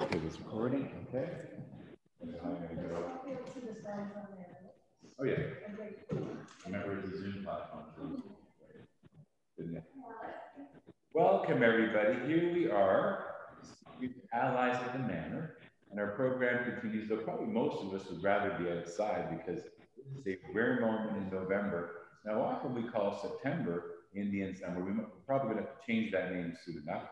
Okay, it's recording, okay? Oh, yeah. Remember the Zoom platform. Welcome, everybody. Here we are, Allies at the Manor, and our program continues, though probably most of us would rather be outside because this is a rare moment in November. Now, often we call September Indian summer. We're probably going to have to change that name soon enough.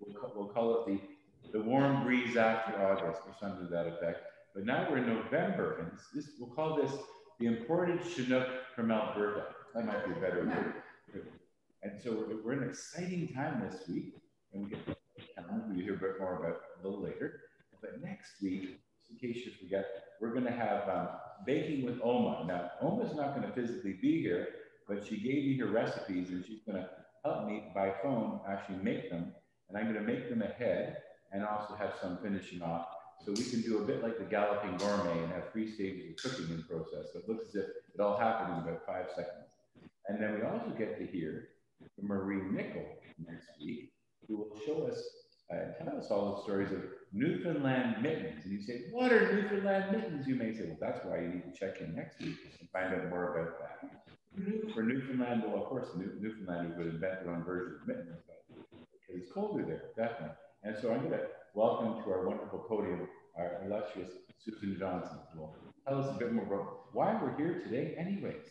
We'll, call it the, the warm breeze after August or something to that effect. But now we're in November, and this, we'll call this the imported Chinook from Alberta. That might be a better word. And so we're, we're in an exciting time this week, and we get we'll hear a bit more about a little later. But next week, in case you forget, we're going to have um, baking with Oma. Now, Oma's not going to physically be here, but she gave me her recipes, and she's going to help me by phone actually make them. And I'm going to make them ahead and also have some finishing off. So we can do a bit like the Galloping Gourmet and have three stages of cooking in process. So it looks as if it all happened in about five seconds. And then we also get to hear from Marie Nickel next week, who will show us and uh, tell us all the stories of Newfoundland mittens. And you say, what are Newfoundland mittens? You may say, well, that's why you need to check in next week and find out more about that. For Newfoundland, well, of course, New Newfoundland would invent their own version of mittens, it's colder there, definitely. And so I'm going to welcome to our wonderful podium our illustrious Susan Johnson, tell us a bit more about why we're here today, anyways.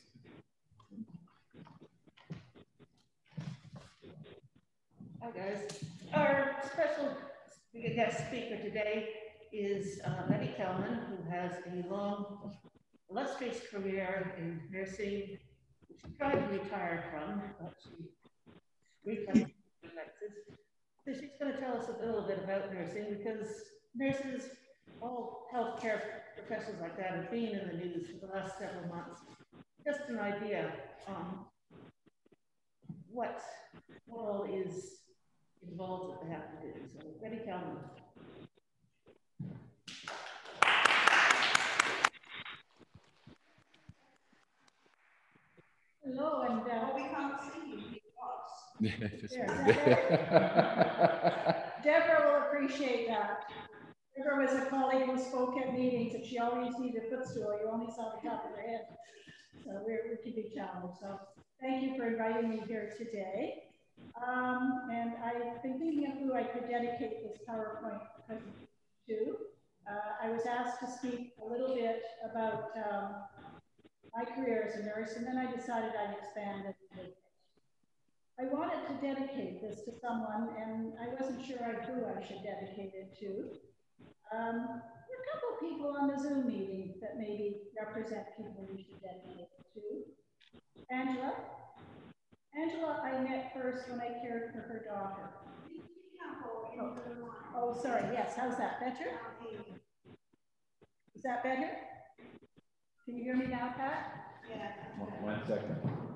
Hi, guys. Our special guest speaker today is uh, Betty Kelman, who has a long, illustrious career in nursing, she tried to retire from, but she reclaimed Texas. So she's going to tell us a little bit about nursing because nurses, all healthcare professionals like that have been in the news for the last several months. Just an idea on what, what all is involved that they have to do. So Betty Kelman. Hello, and uh, we can't see you. Deborah will appreciate that. Deborah was a colleague who spoke at meetings and she always needed a footstool. You only saw the top of her head. So we're, we can be challenged. So thank you for inviting me here today. Um, and I've been thinking of who I could dedicate this PowerPoint to. Uh, I was asked to speak a little bit about um, my career as a nurse, and then I decided I'd expand it. I wanted to dedicate this to someone, and I wasn't sure who I should dedicate it to. Um, there are a couple of people on the Zoom meeting that maybe represent people you should dedicate it to. Angela, Angela, I met first when I cared for her daughter. Oh, oh sorry. Yes. How's that? Better? Is that better? Can you hear me now, Pat? Yeah. One, one second.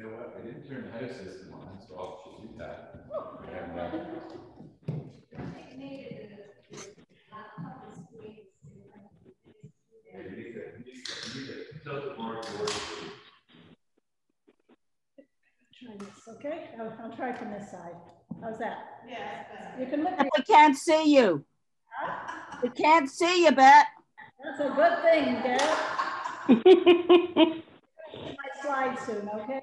You know what? I didn't turn the house system on, so I'll just do that. And, uh, Try this, okay? I'll, I'll try from this side. How's that? Yeah. You can look. We can't see you. Huh? We can't see you, Bet. That's a good thing, Deb. My slide soon, okay?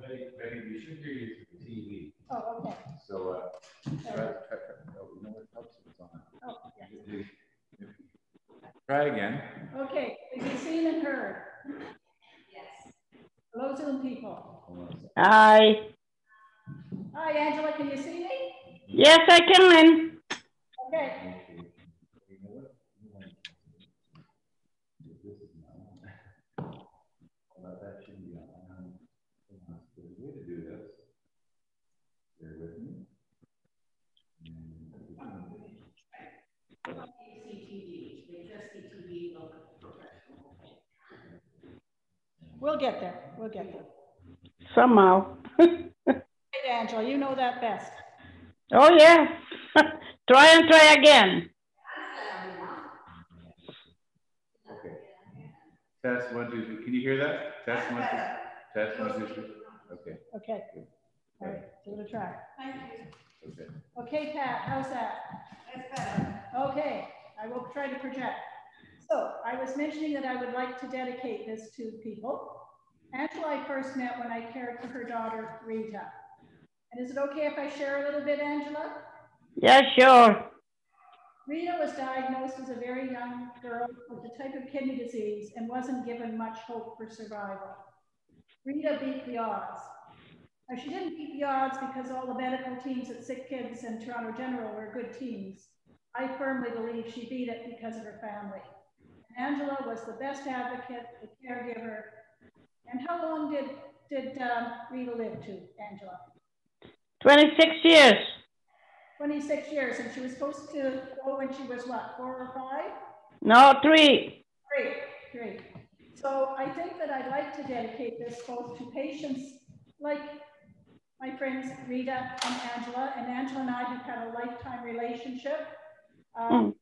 Betty, Betty, we should hear you through the TV. Oh, okay. So, uh, try, try, try, oh, you know what helps if it's on. Oh, yeah. Try again. Okay, is he seen and heard? Yes. Hello, Zoom people. Hi. Hi, Angela, can you see me? Yes, I can, Lynn. Okay. We'll get there. We'll get there. Somehow. Hey, Angela, you know that best. Oh, yeah. try and try again. Okay. Test one, two, three. Can you hear that? Test one, two, test one, two, three. Okay, Okay. All right, give it a try. Thank you. okay. Okay, Pat, how's that? That's better. Okay, I will try to project. So I was mentioning that I would like to dedicate this to people. Angela I first met when I cared for her daughter, Rita. And is it okay if I share a little bit, Angela? Yeah, sure. Rita was diagnosed as a very young girl with a type of kidney disease and wasn't given much hope for survival. Rita beat the odds. Now, she didn't beat the odds because all the medical teams at Sick Kids and Toronto General were good teams. I firmly believe she beat it because of her family. Angela was the best advocate, the caregiver. And how long did, did um, Rita live to, Angela? 26 years. 26 years, and she was supposed to go when she was what, four or five? No, three. Great, great. So I think that I'd like to dedicate this both to patients like my friends Rita and Angela, and Angela and I have had a lifetime relationship. Um,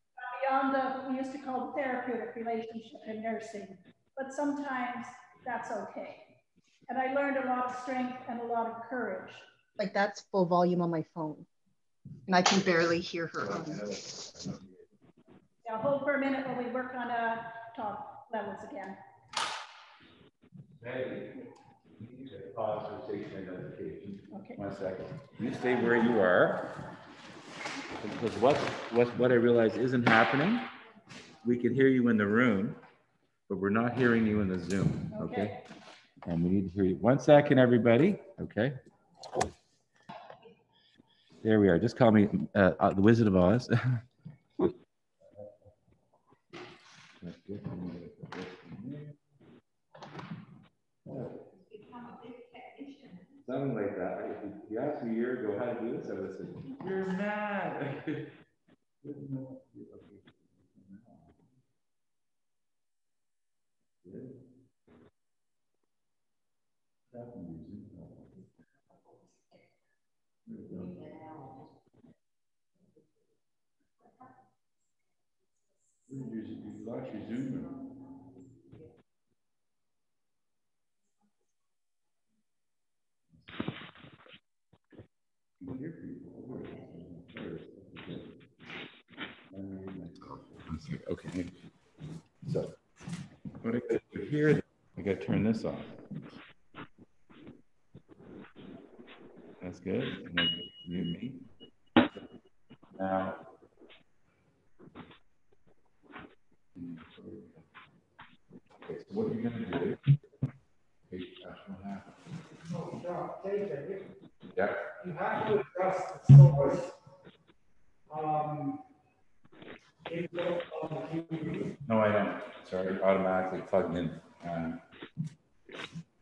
Beyond the, we used to call the therapeutic relationship in nursing, but sometimes that's okay. And I learned a lot of strength and a lot of courage. Like that's full volume on my phone. And I can barely hear her. on- Now hold for a minute while we work on uh, talk levels again. Hey, you need to pause for station identification. Okay. One second. You stay where you are. Because what, what, what I realize isn't happening, we can hear you in the room, but we're not hearing you in the Zoom, okay? Okay. And we need to hear you. One second, everybody, okay? There we are. Just call me uh, uh, the Wizard of Oz. Something like that. If you- asked me a year ago how to do this, I would have said, you're mad. You lost your Zoom. You hear people. Okay. So, what I gotta do here, I gotta turn this off. That's good. And then mute me. Now. Okay, so what are you're gonna do. Okay, Josh, what happened? Oh, no, John, David, you, Yeah. you have to adjust the source. Um, input on the TV. No, I don't. Sorry, automatically plugged in. Um,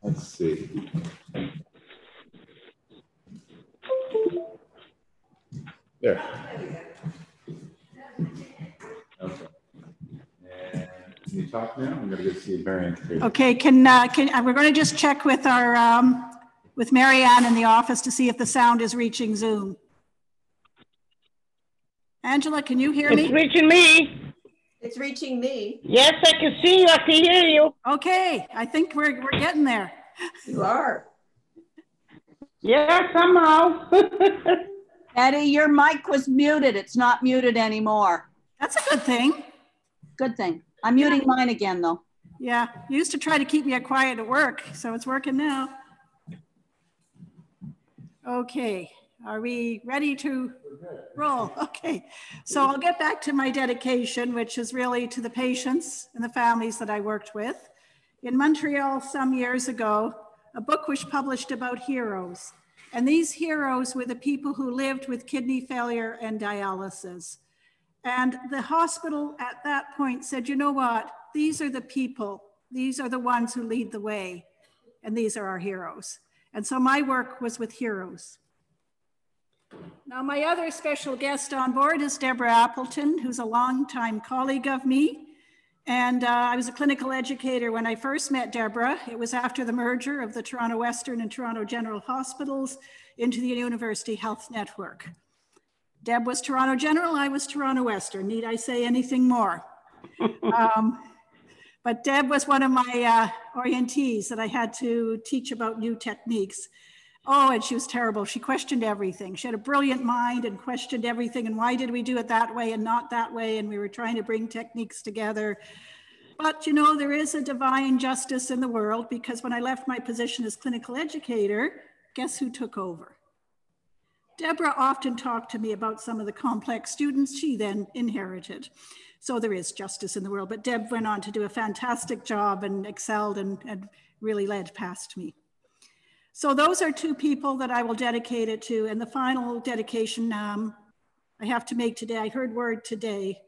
let's see. There. Okay. And can you talk now? I'm gonna go see a variant here. Okay, can, uh, can, uh, we're going to just check with our, um, with Mary Ann in the office to see if the sound is reaching Zoom. Angela, can you hear me? It's reaching me. It's reaching me. Yes, I can see you. I can hear you. Okay, I think we're, we're getting there. You are. Yeah, somehow. Eddie, your mic was muted. It's not muted anymore. That's a good thing. Good thing. I'm muting mine again, though. Yeah, you used to try to keep me quiet at work, so it's working now. Okay, are we ready to roll? Okay, so I'll get back to my dedication, which is really to the patients and the families that I worked with. In Montreal some years ago, a book was published about heroes. And these heroes were the people who lived with kidney failure and dialysis. And the hospital at that point said, you know what? These are the people, these are the ones who lead the way, and these are our heroes. And so my work was with heroes. Now, my other special guest on board is Deborah Appleton, who's a longtime colleague of me. And uh, I was a clinical educator when I first met Deborah. It was after the merger of the Toronto Western and Toronto General Hospitals into the University Health Network. Deb was Toronto General, I was Toronto Western. Need I say anything more? Um, But Deb was one of my uh, orientees that I had to teach about new techniques. Oh, and she was terrible. She questioned everything. She had a brilliant mind and questioned everything. And why did we do it that way and not that way? And we were trying to bring techniques together. But you know, there is a divine justice in the world because when I left my position as clinical educator, guess who took over? Deborah often talked to me about some of the complex students she then inherited. So there is justice in the world, but Deb went on to do a fantastic job and excelled and, and really led past me. So those are two people that I will dedicate it to. And the final dedication um, I have to make today, I heard word today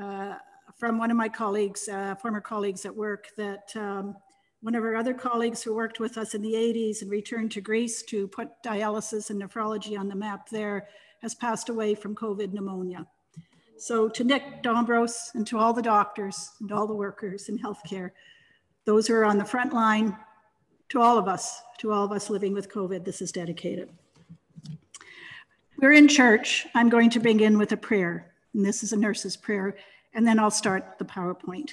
uh, from one of my colleagues, uh, former colleagues at work, that um, one of our other colleagues who worked with us in the 80s and returned to Greece to put dialysis and nephrology on the map there has passed away from COVID pneumonia. So to Nick Dombros and to all the doctors and all the workers in healthcare, those who are on the front line, to all of us, to all of us living with COVID, this is dedicated. We're in church. I'm going to begin with a prayer, and this is a nurse's prayer, and then I'll start the PowerPoint.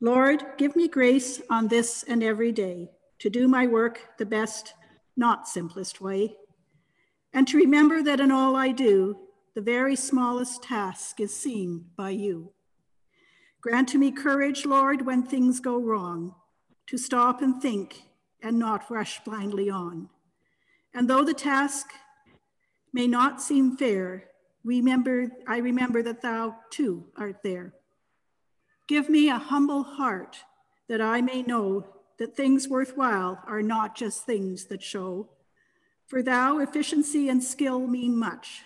Lord, give me grace on this and every day to do my work the best, not simplest way, and to remember that in all I do, the very smallest task is seen by you. Grant to me courage, Lord, when things go wrong, to stop and think and not rush blindly on. And though the task may not seem fair, remember, I remember that thou too art there. Give me a humble heart that I may know that things worthwhile are not just things that show. For thou, efficiency and skill mean much,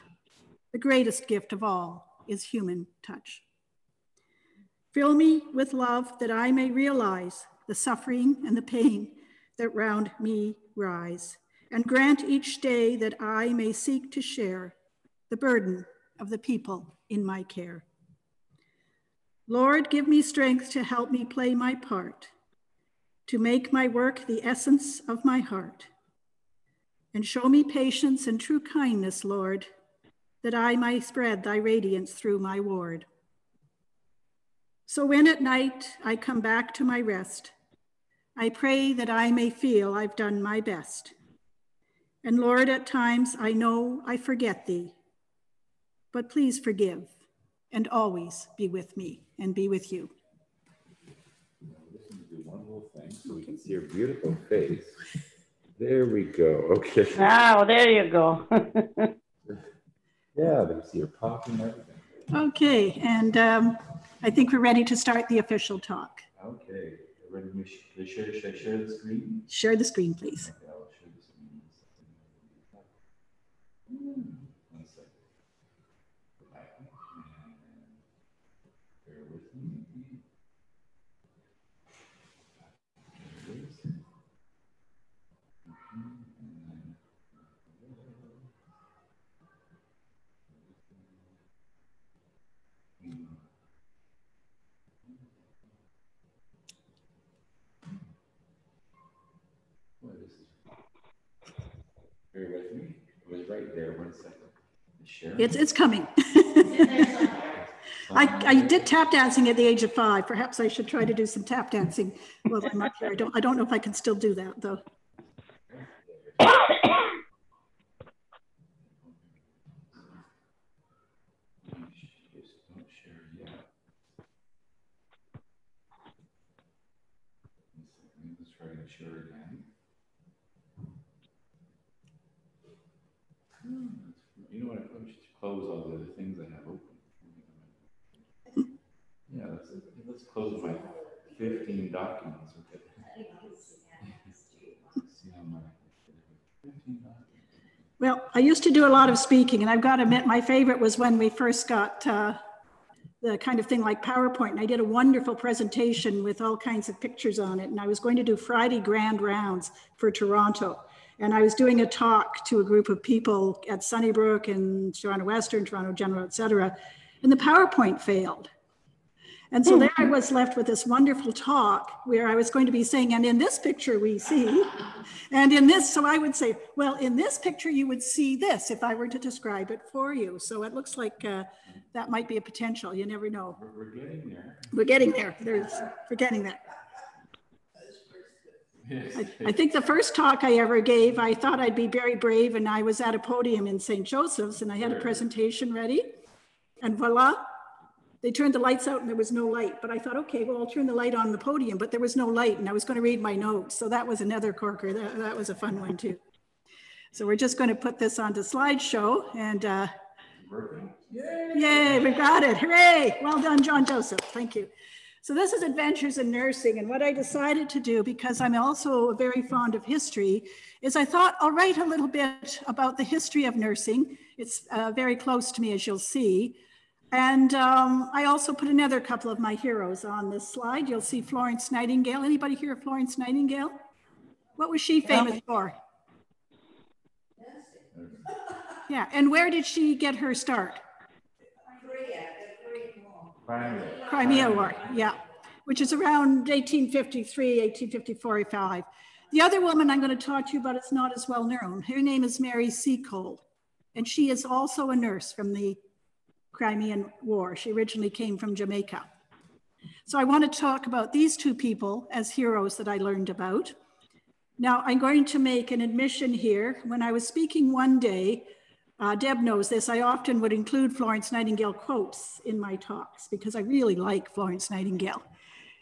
the greatest gift of all is human touch. Fill me with love that I may realize the suffering and the pain that round me rise, and grant each day that I may seek to share the burden of the people in my care. Lord, give me strength to help me play my part, to make my work the essence of my heart. And show me patience and true kindness, Lord, that I may spread thy radiance through my ward. So when at night I come back to my rest, I pray that I may feel I've done my best. And Lord, at times I know I forget thee, but please forgive and always be with me and be with you. Listen to do one little thing so we can see your beautiful face. There we go. Okay. Now, there you go. Yeah, they see your popping and everything. Okay, and um, I think we're ready to start the official talk. Okay, ready to sh- to share, share the screen? Share the screen, please. Okay, I'll share the screen. Hmm, One second. Bear with me. There it is. What is this? Bear with me. It was right there. One second. Share. It's, it's coming. I, I did tap dancing at the age of five. Perhaps I should try to do some tap dancing while I'm up here. I don't, I don't know if I can still do that though. Just don't share yet. One second, Let's try to share again. Hmm, You know what, I the things I have open. Yeah, let's, close my fifteen documents. okay? 15. Well, I used to do a lot of speaking and I've got to admit, my favorite was when we first got uh, the kind of thing like PowerPoint. And I did a wonderful presentation with all kinds of pictures on it. And I was going to do Friday grand rounds for Toronto. And I was doing a talk to a group of people at Sunnybrook and Toronto Western, Toronto General, et cetera. And the PowerPoint failed. And so there I was left with this wonderful talk where I was going to be saying, and in this picture we see, and in this, so I would say, well, in this picture you would see this if I were to describe it for you. So it looks like uh, that might be a potential. You never know. We're, we're getting there. We're getting there. There's, we're getting there. I, I think the first talk I ever gave, I thought I'd be very brave, and I was at a podium in St. Joseph's, and I had a presentation ready, and voila, they turned the lights out and there was no light. But I thought, okay, well, I'll turn the light on the podium, but there was no light, and I was going to read my notes, so that was another corker. That that was a fun one too. So we're just going to put this onto slideshow, and uh. Yay, we got it. Hooray. Well done, John Joseph. Thank you. So this is Adventures in Nursing. And what I decided to do, because I'm also very fond of history, is I thought I'll write a little bit about the history of nursing. It's uh, very close to me, as you'll see. And um, I also put another couple of my heroes on this slide. You'll see Florence Nightingale. Anybody hear of Florence Nightingale? What was she famous for? Yeah, and where did she get her start? Finally. Crimea War, yeah, which is around 1853, 1854, The other woman I'm going to talk to you about is not as well known. Her name is Mary Seacole, and she is also a nurse from the Crimean War. She originally came from Jamaica. So I want to talk about these two people as heroes that I learned about. Now I'm going to make an admission here. When I was speaking one day, uh, Deb knows this, I often would include Florence Nightingale quotes in my talks because I really like Florence Nightingale.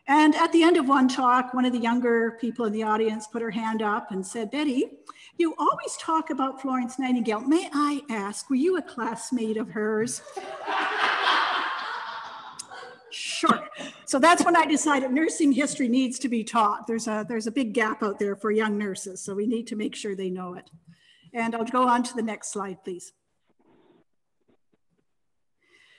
And at the end of one talk, one of the younger people in the audience put her hand up and said, Betty, you always talk about Florence Nightingale. May I ask, were you a classmate of hers? sure. So that's when I decided nursing history needs to be taught. There's a, there's a big gap out there for young nurses, so we need to make sure they know it. And I'll go on to the next slide, please.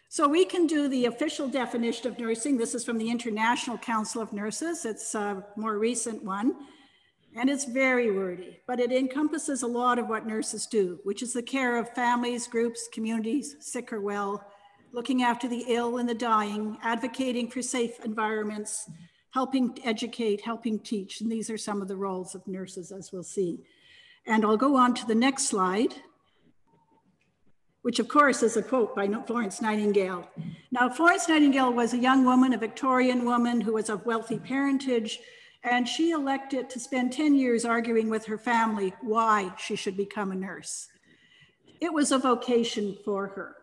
So we can do the official definition of nursing. This is from the International Council of Nurses. It's a more recent one. And it's very wordy, but it encompasses a lot of what nurses do, which is the care of families, groups, communities, sick or well, looking after the ill and the dying, advocating for safe environments, helping educate, helping teach. And these are some of the roles of nurses, as we'll see. And I'll go on to the next slide, which of course is a quote by Florence Nightingale. Now, Florence Nightingale was a young woman, a Victorian woman who was of wealthy parentage, and she elected to spend 10 years arguing with her family why she should become a nurse. It was a vocation for her.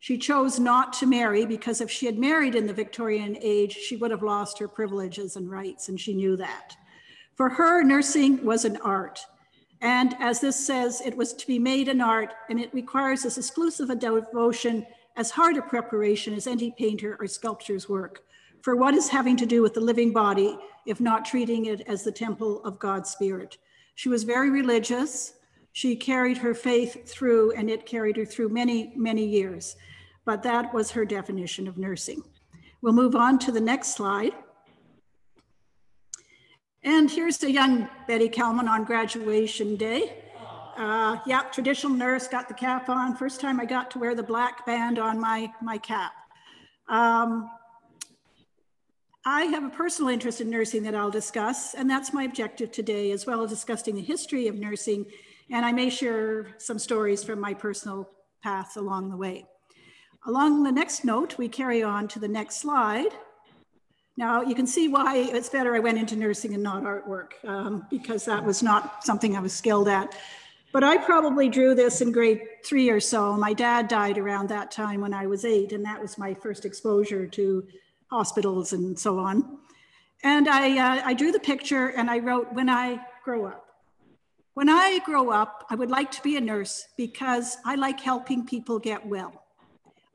She chose not to marry because if she had married in the Victorian age, she would have lost her privileges and rights, and she knew that. For her, nursing was an art. And as this says, it was to be made an art, and it requires as exclusive a devotion, as hard a preparation as any painter or sculptor's work. For what is having to do with the living body, if not treating it as the temple of God's Spirit? She was very religious. She carried her faith through, and it carried her through many, many years. But that was her definition of nursing. We'll move on to the next slide. And here's the young Betty Kelman on graduation day. Uh, yeah, traditional nurse, got the cap on. First time I got to wear the black band on my, my cap. Um, I have a personal interest in nursing that I'll discuss, and that's my objective today, as well as discussing the history of nursing, and I may share some stories from my personal paths along the way. Along the next note, we carry on to the next slide. Now you can see why it's better I went into nursing and not artwork um, because that was not something I was skilled at. But I probably drew this in grade three or so. My dad died around that time when I was eight, and that was my first exposure to hospitals and so on. And I, uh, I drew the picture and I wrote, when I grow up. When I grow up, I would like to be a nurse because I like helping people get well.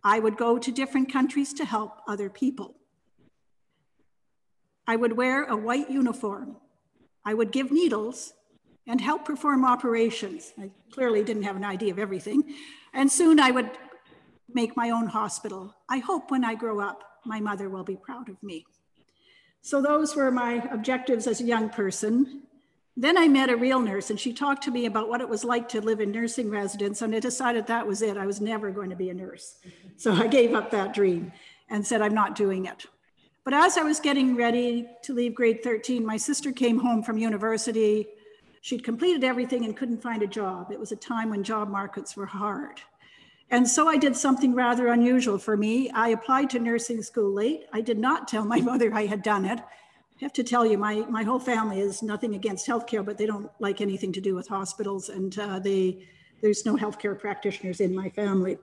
I would go to different countries to help other people. I would wear a white uniform. I would give needles and help perform operations. I clearly didn't have an idea of everything. And soon I would make my own hospital. I hope when I grow up, my mother will be proud of me. So those were my objectives as a young person. Then I met a real nurse and she talked to me about what it was like to live in nursing residence and I decided that was it. I was never going to be a nurse. So I gave up that dream and said, I'm not doing it. But as I was getting ready to leave grade 13, my sister came home from university. She'd completed everything and couldn't find a job. It was a time when job markets were hard. And so I did something rather unusual for me. I applied to nursing school late. I did not tell my mother I had done it. I have to tell you, my, my whole family is nothing against healthcare, but they don't like anything to do with hospitals, and uh, they there's no healthcare practitioners in my family.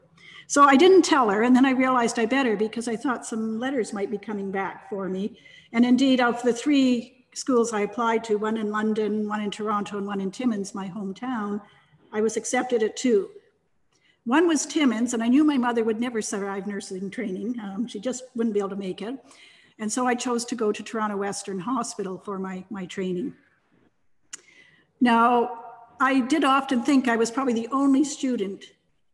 So I didn't tell her, and then I realized I better because I thought some letters might be coming back for me. And indeed, of the three schools I applied to, one in London, one in Toronto, and one in Timmins, my hometown, I was accepted at two. One was Timmins, and I knew my mother would never survive nursing training. Um, she just wouldn't be able to make it. And so I chose to go to Toronto Western Hospital for my, my training. Now, I did often think I was probably the only student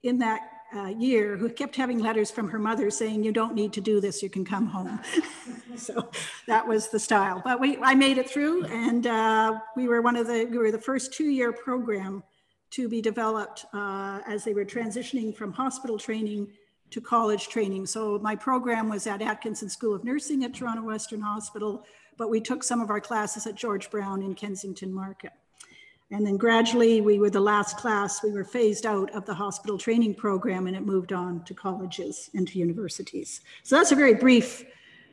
in that uh, year who kept having letters from her mother saying, you don't need to do this, you can come home. so that was the style. But we, I made it through and uh, we were one of the, we were the first two year program to be developed uh, as they were transitioning from hospital training to college training. So my program was at Atkinson School of Nursing at Toronto Western Hospital, but we took some of our classes at George Brown in Kensington Market. And then gradually, we were the last class, we were phased out of the hospital training program and it moved on to colleges and to universities. So that's a very brief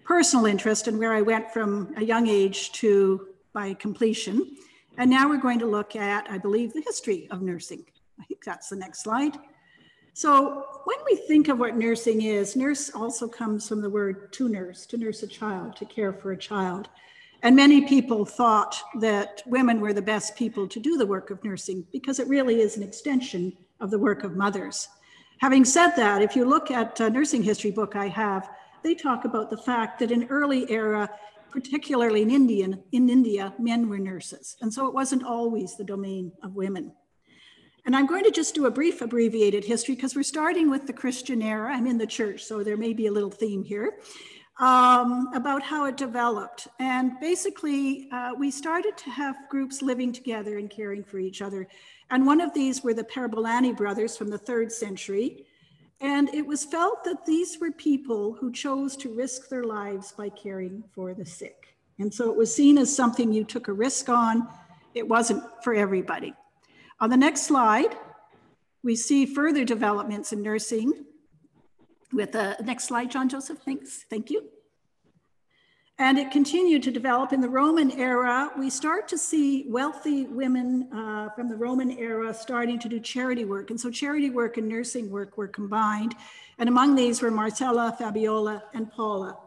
personal interest in where I went from a young age to by completion. And now we're going to look at, I believe, the history of nursing. I think that's the next slide. So when we think of what nursing is, nurse also comes from the word to nurse, to nurse a child, to care for a child. And many people thought that women were the best people to do the work of nursing because it really is an extension of the work of mothers. Having said that, if you look at a nursing history book I have, they talk about the fact that in early era, particularly in Indian, in India, men were nurses. And so it wasn't always the domain of women. And I'm going to just do a brief abbreviated history because we're starting with the Christian era. I'm in the church, so there may be a little theme here um, about how it developed. And basically, uh, we started to have groups living together and caring for each other. And one of these were the Parabolani brothers from the third century. And it was felt that these were people who chose to risk their lives by caring for the sick. And so it was seen as something you took a risk on. It wasn't for everybody. On the next slide, we see further developments in nursing with the next slide, John Joseph, thanks, thank you. And it continued to develop in the Roman era. We start to see wealthy women uh, from the Roman era starting to do charity work. And so charity work and nursing work were combined. And among these were Marcella, Fabiola, and Paula.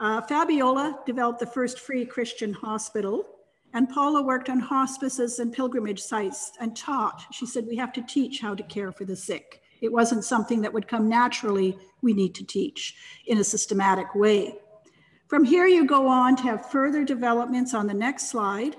Uh, Fabiola developed the first free Christian hospital. And Paula worked on hospices and pilgrimage sites and taught. She said, we have to teach how to care for the sick. It wasn't something that would come naturally. We need to teach in a systematic way. From here, you go on to have further developments on the next slide.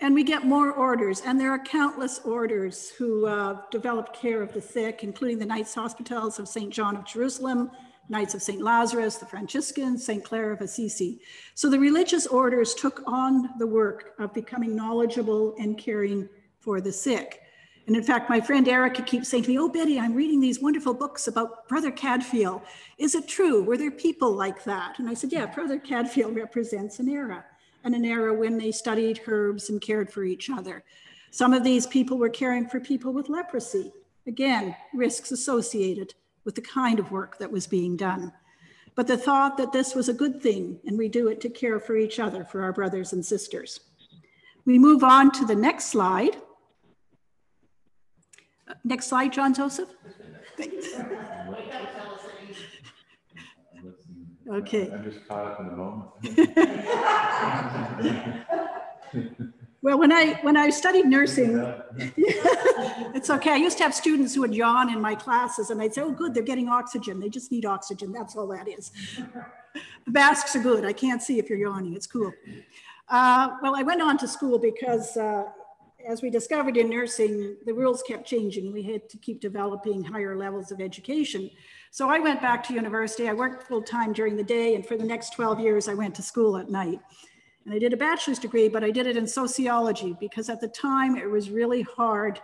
And we get more orders, and there are countless orders who uh, developed care of the sick, including the Knights Hospitals of St. John of Jerusalem, Knights of St. Lazarus, the Franciscans, St. Clare of Assisi. So the religious orders took on the work of becoming knowledgeable and caring for the sick. And in fact, my friend Erica keeps saying to me, Oh, Betty, I'm reading these wonderful books about Brother Cadfael. Is it true? Were there people like that? And I said, Yeah, Brother Cadfael represents an era, and an era when they studied herbs and cared for each other. Some of these people were caring for people with leprosy. Again, risks associated with the kind of work that was being done. But the thought that this was a good thing and we do it to care for each other, for our brothers and sisters. We move on to the next slide. Next slide, John Joseph. Okay. I'm just caught up in the moment. well, when I when I studied nursing, it's okay. I used to have students who would yawn in my classes, and I'd say, "Oh, good, they're getting oxygen. They just need oxygen. That's all that is." the masks are good. I can't see if you're yawning. It's cool. Uh, well, I went on to school because uh, as we discovered in nursing, the rules kept changing. We had to keep developing higher levels of education. So I went back to university. I worked full time during the day, and for the next 12 years, I went to school at night. And I did a bachelor's degree, but I did it in sociology because at the time it was really hard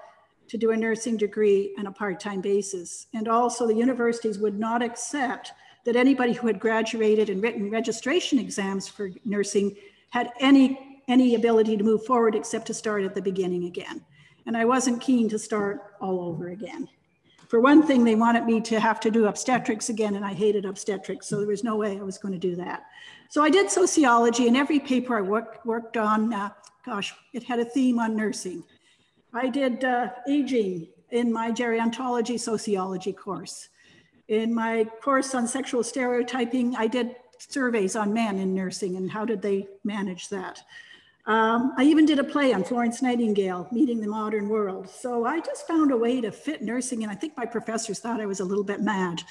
to do a nursing degree on a part time basis. And also, the universities would not accept that anybody who had graduated and written registration exams for nursing had any, any ability to move forward except to start at the beginning again. And I wasn't keen to start all over again. For one thing, they wanted me to have to do obstetrics again, and I hated obstetrics, so there was no way I was going to do that. So I did sociology, and every paper I work, worked on, uh, gosh, it had a theme on nursing. I did uh, aging in my gerontology sociology course. In my course on sexual stereotyping, I did surveys on men in nursing and how did they manage that. Um, I even did a play on Florence Nightingale, Meeting the Modern World. So I just found a way to fit nursing, and I think my professors thought I was a little bit mad.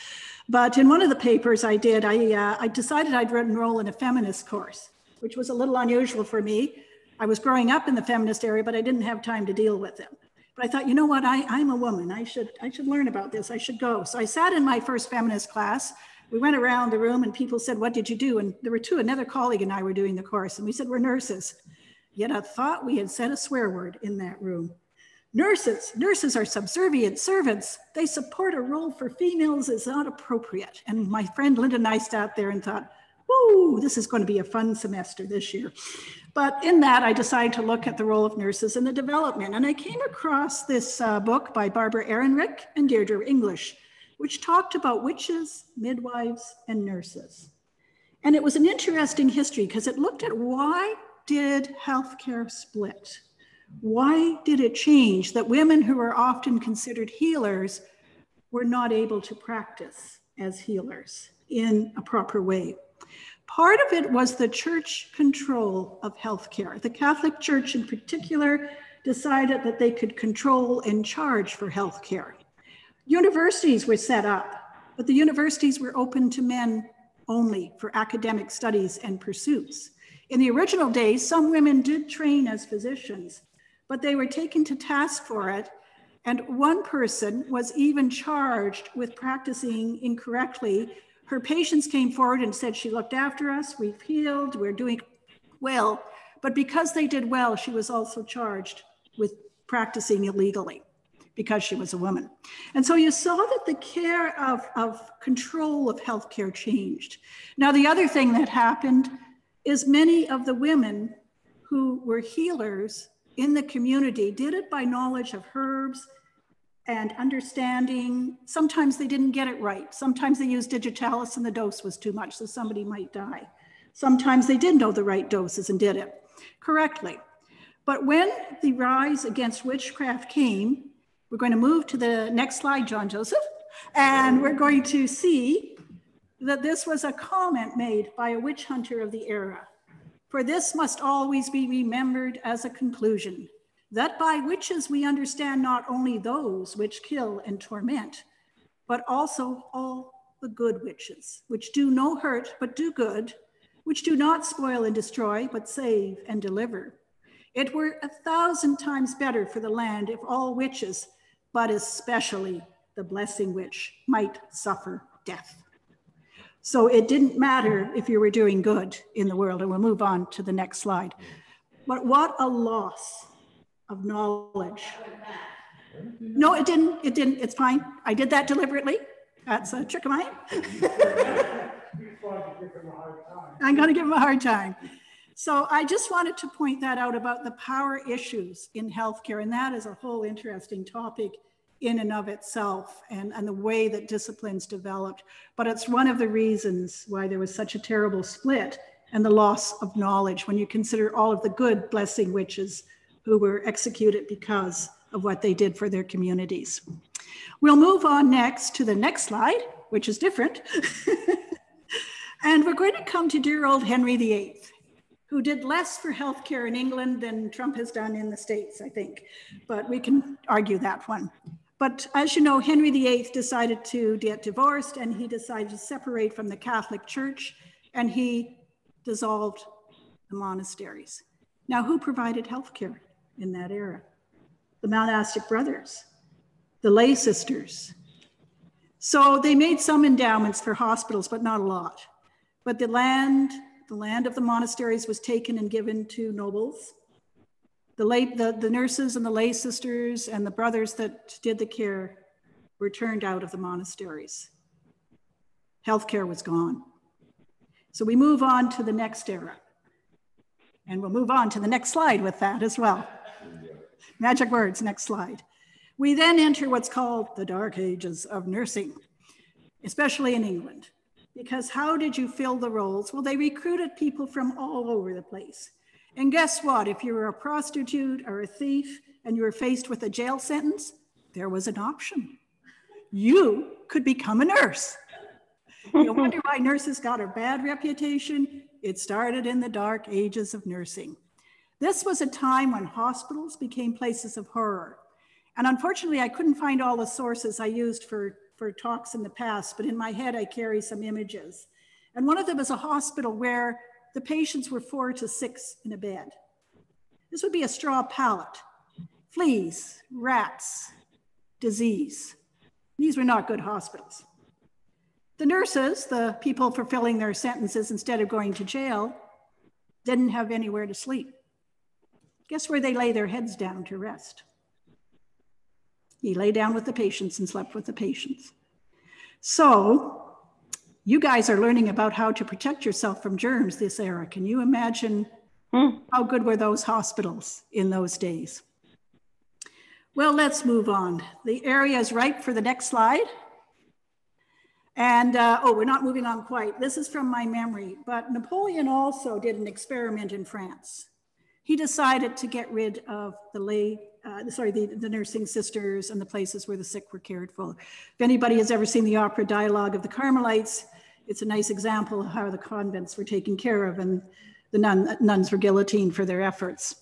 But in one of the papers I did, I, uh, I decided I'd enroll in a feminist course, which was a little unusual for me. I was growing up in the feminist area, but I didn't have time to deal with them. But I thought, you know what, I, I'm a woman. I should, I should learn about this. I should go. So I sat in my first feminist class. We went around the room and people said, what did you do? And there were two, another colleague and I were doing the course. And we said, we're nurses. Yet I thought we had said a swear word in that room. Nurses, nurses are subservient servants. They support a role for females is not appropriate. And my friend Linda and I sat there and thought, whoo, this is going to be a fun semester this year. But in that, I decided to look at the role of nurses in the development. And I came across this uh, book by Barbara Ehrenreich and Deirdre English, which talked about witches, midwives, and nurses. And it was an interesting history because it looked at why did healthcare split? Why did it change that women who are often considered healers were not able to practice as healers in a proper way? Part of it was the church control of healthcare. The Catholic Church, in particular, decided that they could control and charge for healthcare. Universities were set up, but the universities were open to men only for academic studies and pursuits. In the original days, some women did train as physicians, but they were taken to task for it. And one person was even charged with practicing incorrectly. Her patients came forward and said, She looked after us, we've healed, we're doing well. But because they did well, she was also charged with practicing illegally because she was a woman. And so you saw that the care of, of control of healthcare changed. Now, the other thing that happened is many of the women who were healers in the community did it by knowledge of herbs and understanding. Sometimes they didn't get it right. Sometimes they used digitalis and the dose was too much, so somebody might die. Sometimes they did know the right doses and did it correctly. But when the rise against witchcraft came, we're going to move to the next slide, John Joseph, and we're going to see that this was a comment made by a witch hunter of the era. For this must always be remembered as a conclusion that by witches we understand not only those which kill and torment, but also all the good witches, which do no hurt but do good, which do not spoil and destroy, but save and deliver. It were a thousand times better for the land if all witches, but especially the blessing witch, might suffer death. So it didn't matter if you were doing good in the world, and we'll move on to the next slide. But what a loss of knowledge. No, it didn't. It didn't. It's fine. I did that deliberately. That's a trick of mine. I'm going to give him a hard time. So I just wanted to point that out about the power issues in healthcare, and that is a whole interesting topic in and of itself and, and the way that disciplines developed. But it's one of the reasons why there was such a terrible split and the loss of knowledge when you consider all of the good blessing witches who were executed because of what they did for their communities. We'll move on next to the next slide, which is different. and we're going to come to dear old Henry VIII, who did less for healthcare in England than Trump has done in the States, I think. But we can argue that one. But as you know, Henry VIII decided to get divorced and he decided to separate from the Catholic Church and he dissolved the monasteries. Now, who provided healthcare in that era? The monastic brothers, the lay sisters. So they made some endowments for hospitals, but not a lot. But the land, the land of the monasteries was taken and given to nobles the, lay, the, the nurses and the lay sisters and the brothers that did the care were turned out of the monasteries. Healthcare was gone. So we move on to the next era. And we'll move on to the next slide with that as well. Magic words, next slide. We then enter what's called the dark ages of nursing, especially in England. Because how did you fill the roles? Well, they recruited people from all over the place. And guess what? If you were a prostitute or a thief and you were faced with a jail sentence, there was an option. You could become a nurse. You wonder why nurses got a bad reputation? It started in the dark ages of nursing. This was a time when hospitals became places of horror. And unfortunately, I couldn't find all the sources I used for, for talks in the past, but in my head, I carry some images. And one of them is a hospital where the patients were four to six in a bed. This would be a straw pallet, fleas, rats, disease. These were not good hospitals. The nurses, the people fulfilling their sentences instead of going to jail, didn't have anywhere to sleep. Guess where they lay their heads down to rest? He lay down with the patients and slept with the patients. So, you guys are learning about how to protect yourself from germs this era. Can you imagine Hmm. how good were those hospitals in those days? Well, let's move on. The area is ripe for the next slide. And uh, oh, we're not moving on quite. This is from my memory, but Napoleon also did an experiment in France. He decided to get rid of the lay, uh, sorry, the, the nursing sisters and the places where the sick were cared for. If anybody has ever seen the opera dialogue of the Carmelites, it's a nice example of how the convents were taken care of and the nun, nuns were guillotined for their efforts.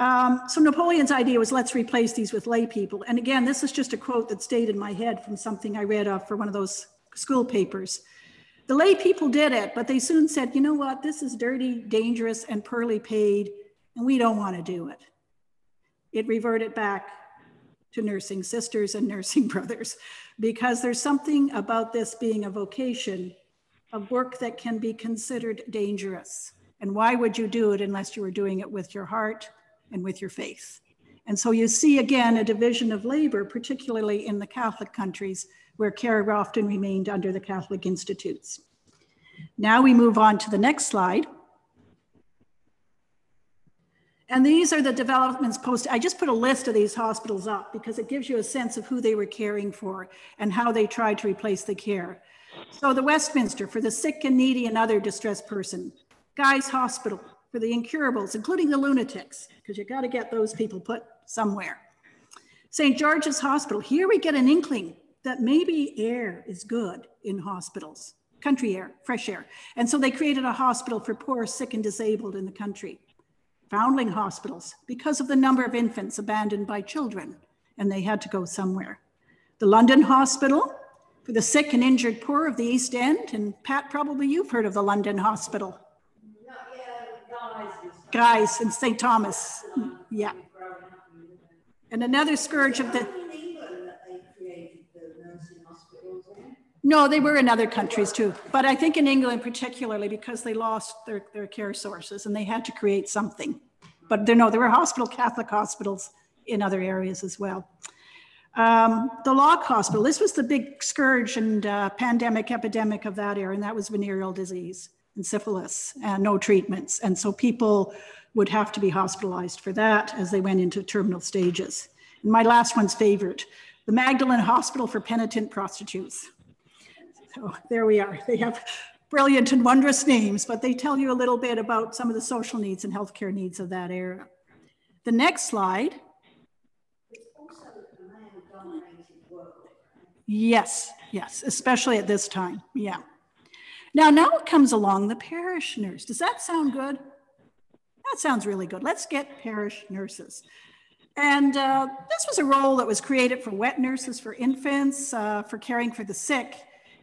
Um, so Napoleon's idea was let's replace these with lay people. And again, this is just a quote that stayed in my head from something I read off for one of those school papers. The lay people did it, but they soon said, you know what, this is dirty, dangerous, and poorly paid, and we don't want to do it. It reverted back to nursing sisters and nursing brothers because there's something about this being a vocation of work that can be considered dangerous. And why would you do it unless you were doing it with your heart and with your faith? And so you see again a division of labor, particularly in the Catholic countries where care often remained under the Catholic institutes. Now we move on to the next slide. And these are the developments post. I just put a list of these hospitals up because it gives you a sense of who they were caring for and how they tried to replace the care. So the Westminster for the sick and needy and other distressed person. Guy's Hospital for the incurables, including the lunatics, because you got to get those people put somewhere. St. George's Hospital, here we get an inkling that maybe air is good in hospitals, country air, fresh air. And so they created a hospital for poor, sick, and disabled in the country. Foundling hospitals, because of the number of infants abandoned by children, and they had to go somewhere. The London Hospital for the sick and injured poor of the East End. And Pat, probably you've heard of the London Hospital. Guys in St. Thomas. Yeah. And another scourge of the. No, they were in other countries too. But I think in England, particularly because they lost their, their care sources and they had to create something. But there, no, there were hospital, Catholic hospitals in other areas as well. Um, the Lock Hospital, this was the big scourge and uh, pandemic epidemic of that era, and that was venereal disease and syphilis and no treatments. And so people would have to be hospitalized for that as they went into terminal stages. And my last one's favorite, the Magdalen Hospital for Penitent Prostitutes. So there we are. They have brilliant and wondrous names, but they tell you a little bit about some of the social needs and healthcare needs of that era. The next slide. Yes, yes, especially at this time. Yeah. Now, now it comes along the parish nurse. Does that sound good? That sounds really good. Let's get parish nurses. And uh, this was a role that was created for wet nurses for infants, uh, for caring for the sick.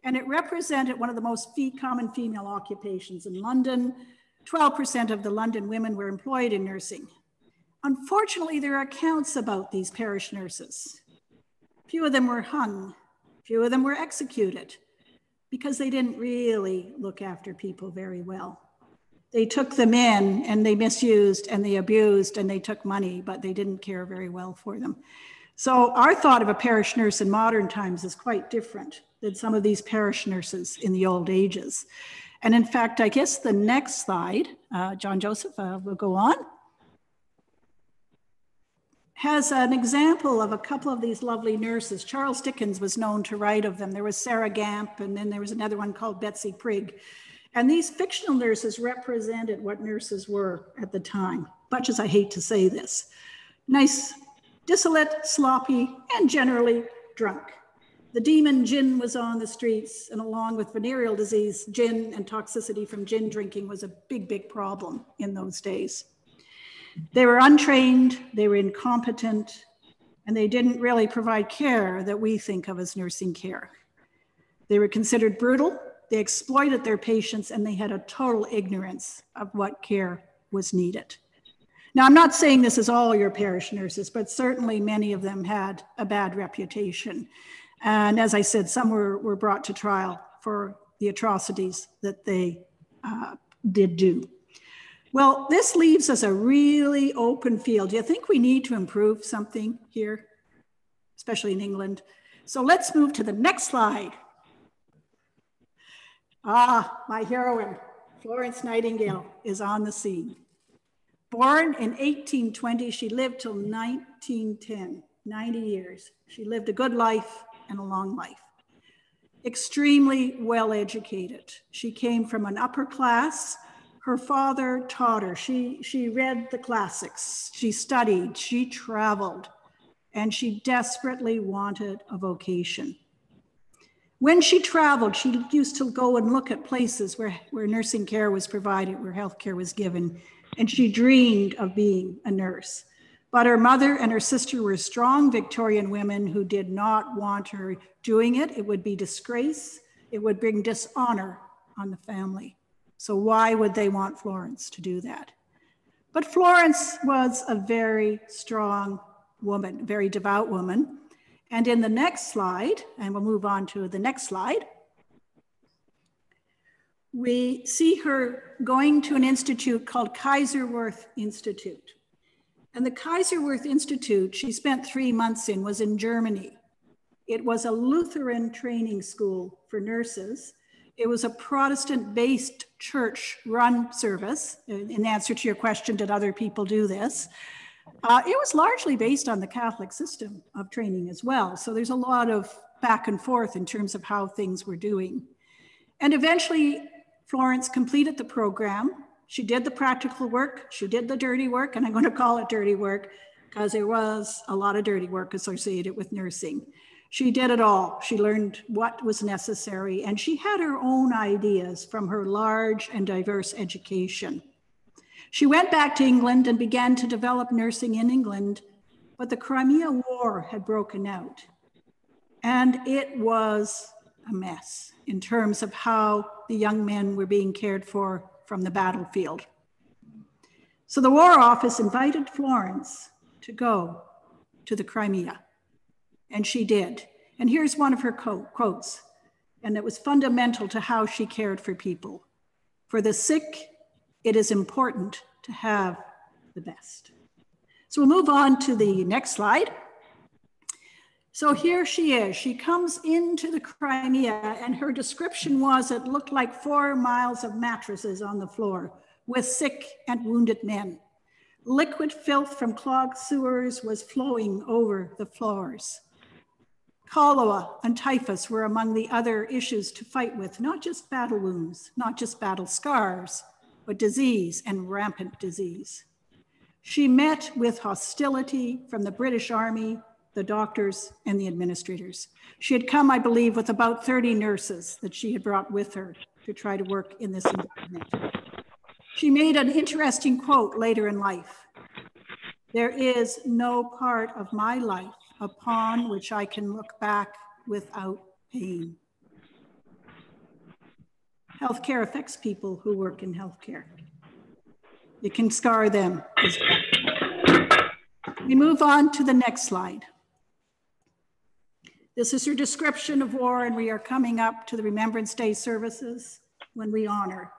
And it represented one of the most fee common female occupations in London. 12% of the London women were employed in nursing. Unfortunately, there are accounts about these parish nurses. Few of them were hung, few of them were executed because they didn't really look after people very well. They took them in and they misused and they abused and they took money, but they didn't care very well for them. So, our thought of a parish nurse in modern times is quite different. Than some of these parish nurses in the old ages. And in fact, I guess the next slide, uh, John Joseph uh, will go on, has an example of a couple of these lovely nurses. Charles Dickens was known to write of them. There was Sarah Gamp, and then there was another one called Betsy Prigg. And these fictional nurses represented what nurses were at the time, much as I hate to say this. Nice, dissolute, sloppy, and generally drunk. The demon gin was on the streets, and along with venereal disease, gin and toxicity from gin drinking was a big, big problem in those days. They were untrained, they were incompetent, and they didn't really provide care that we think of as nursing care. They were considered brutal, they exploited their patients, and they had a total ignorance of what care was needed. Now, I'm not saying this is all your parish nurses, but certainly many of them had a bad reputation. And as I said, some were, were brought to trial for the atrocities that they uh, did do. Well, this leaves us a really open field. Do you think we need to improve something here, especially in England? So let's move to the next slide. Ah, my heroine, Florence Nightingale, is on the scene. Born in 1820, she lived till 1910, 90 years. She lived a good life and a long life. Extremely well educated. She came from an upper class her father taught her. She, she read the classics, she studied, she traveled, and she desperately wanted a vocation. When she traveled, she used to go and look at places where, where nursing care was provided, where health care was given, and she dreamed of being a nurse. But her mother and her sister were strong Victorian women who did not want her doing it. It would be disgrace, it would bring dishonor on the family. So why would they want Florence to do that? But Florence was a very strong woman, very devout woman. And in the next slide, and we'll move on to the next slide, we see her going to an institute called Kaiserswerth Institute. And the Kaiserswerth Institute, she spent three months in, was in Germany. It was a Lutheran training school for nurses. It was a Protestant based church run service. In answer to your question, did other people do this? Uh, it was largely based on the Catholic system of training as well. So there's a lot of back and forth in terms of how things were doing. And eventually, Florence completed the program. She did the practical work, she did the dirty work, and I'm going to call it dirty work because there was a lot of dirty work associated with nursing. She did it all. She learned what was necessary, and she had her own ideas from her large and diverse education. She went back to England and began to develop nursing in England, but the Crimea War had broken out. And it was a mess in terms of how the young men were being cared for from the battlefield. So the War Office invited Florence to go to the Crimea. And she did. And here's one of her quotes, and it was fundamental to how she cared for people. For the sick, it is important to have the best. So we'll move on to the next slide. So here she is. She comes into the Crimea, and her description was it looked like four miles of mattresses on the floor with sick and wounded men. Liquid filth from clogged sewers was flowing over the floors. Cholera and typhus were among the other issues to fight with, not just battle wounds, not just battle scars, but disease and rampant disease. She met with hostility from the British Army, the doctors, and the administrators. She had come, I believe, with about 30 nurses that she had brought with her to try to work in this environment. She made an interesting quote later in life. There is no part of my life upon which I can look back without pain. Healthcare affects people who work in healthcare. It can scar them. We move on to the next slide. This is her description of war, and we are coming up to the Remembrance Day services when we honor.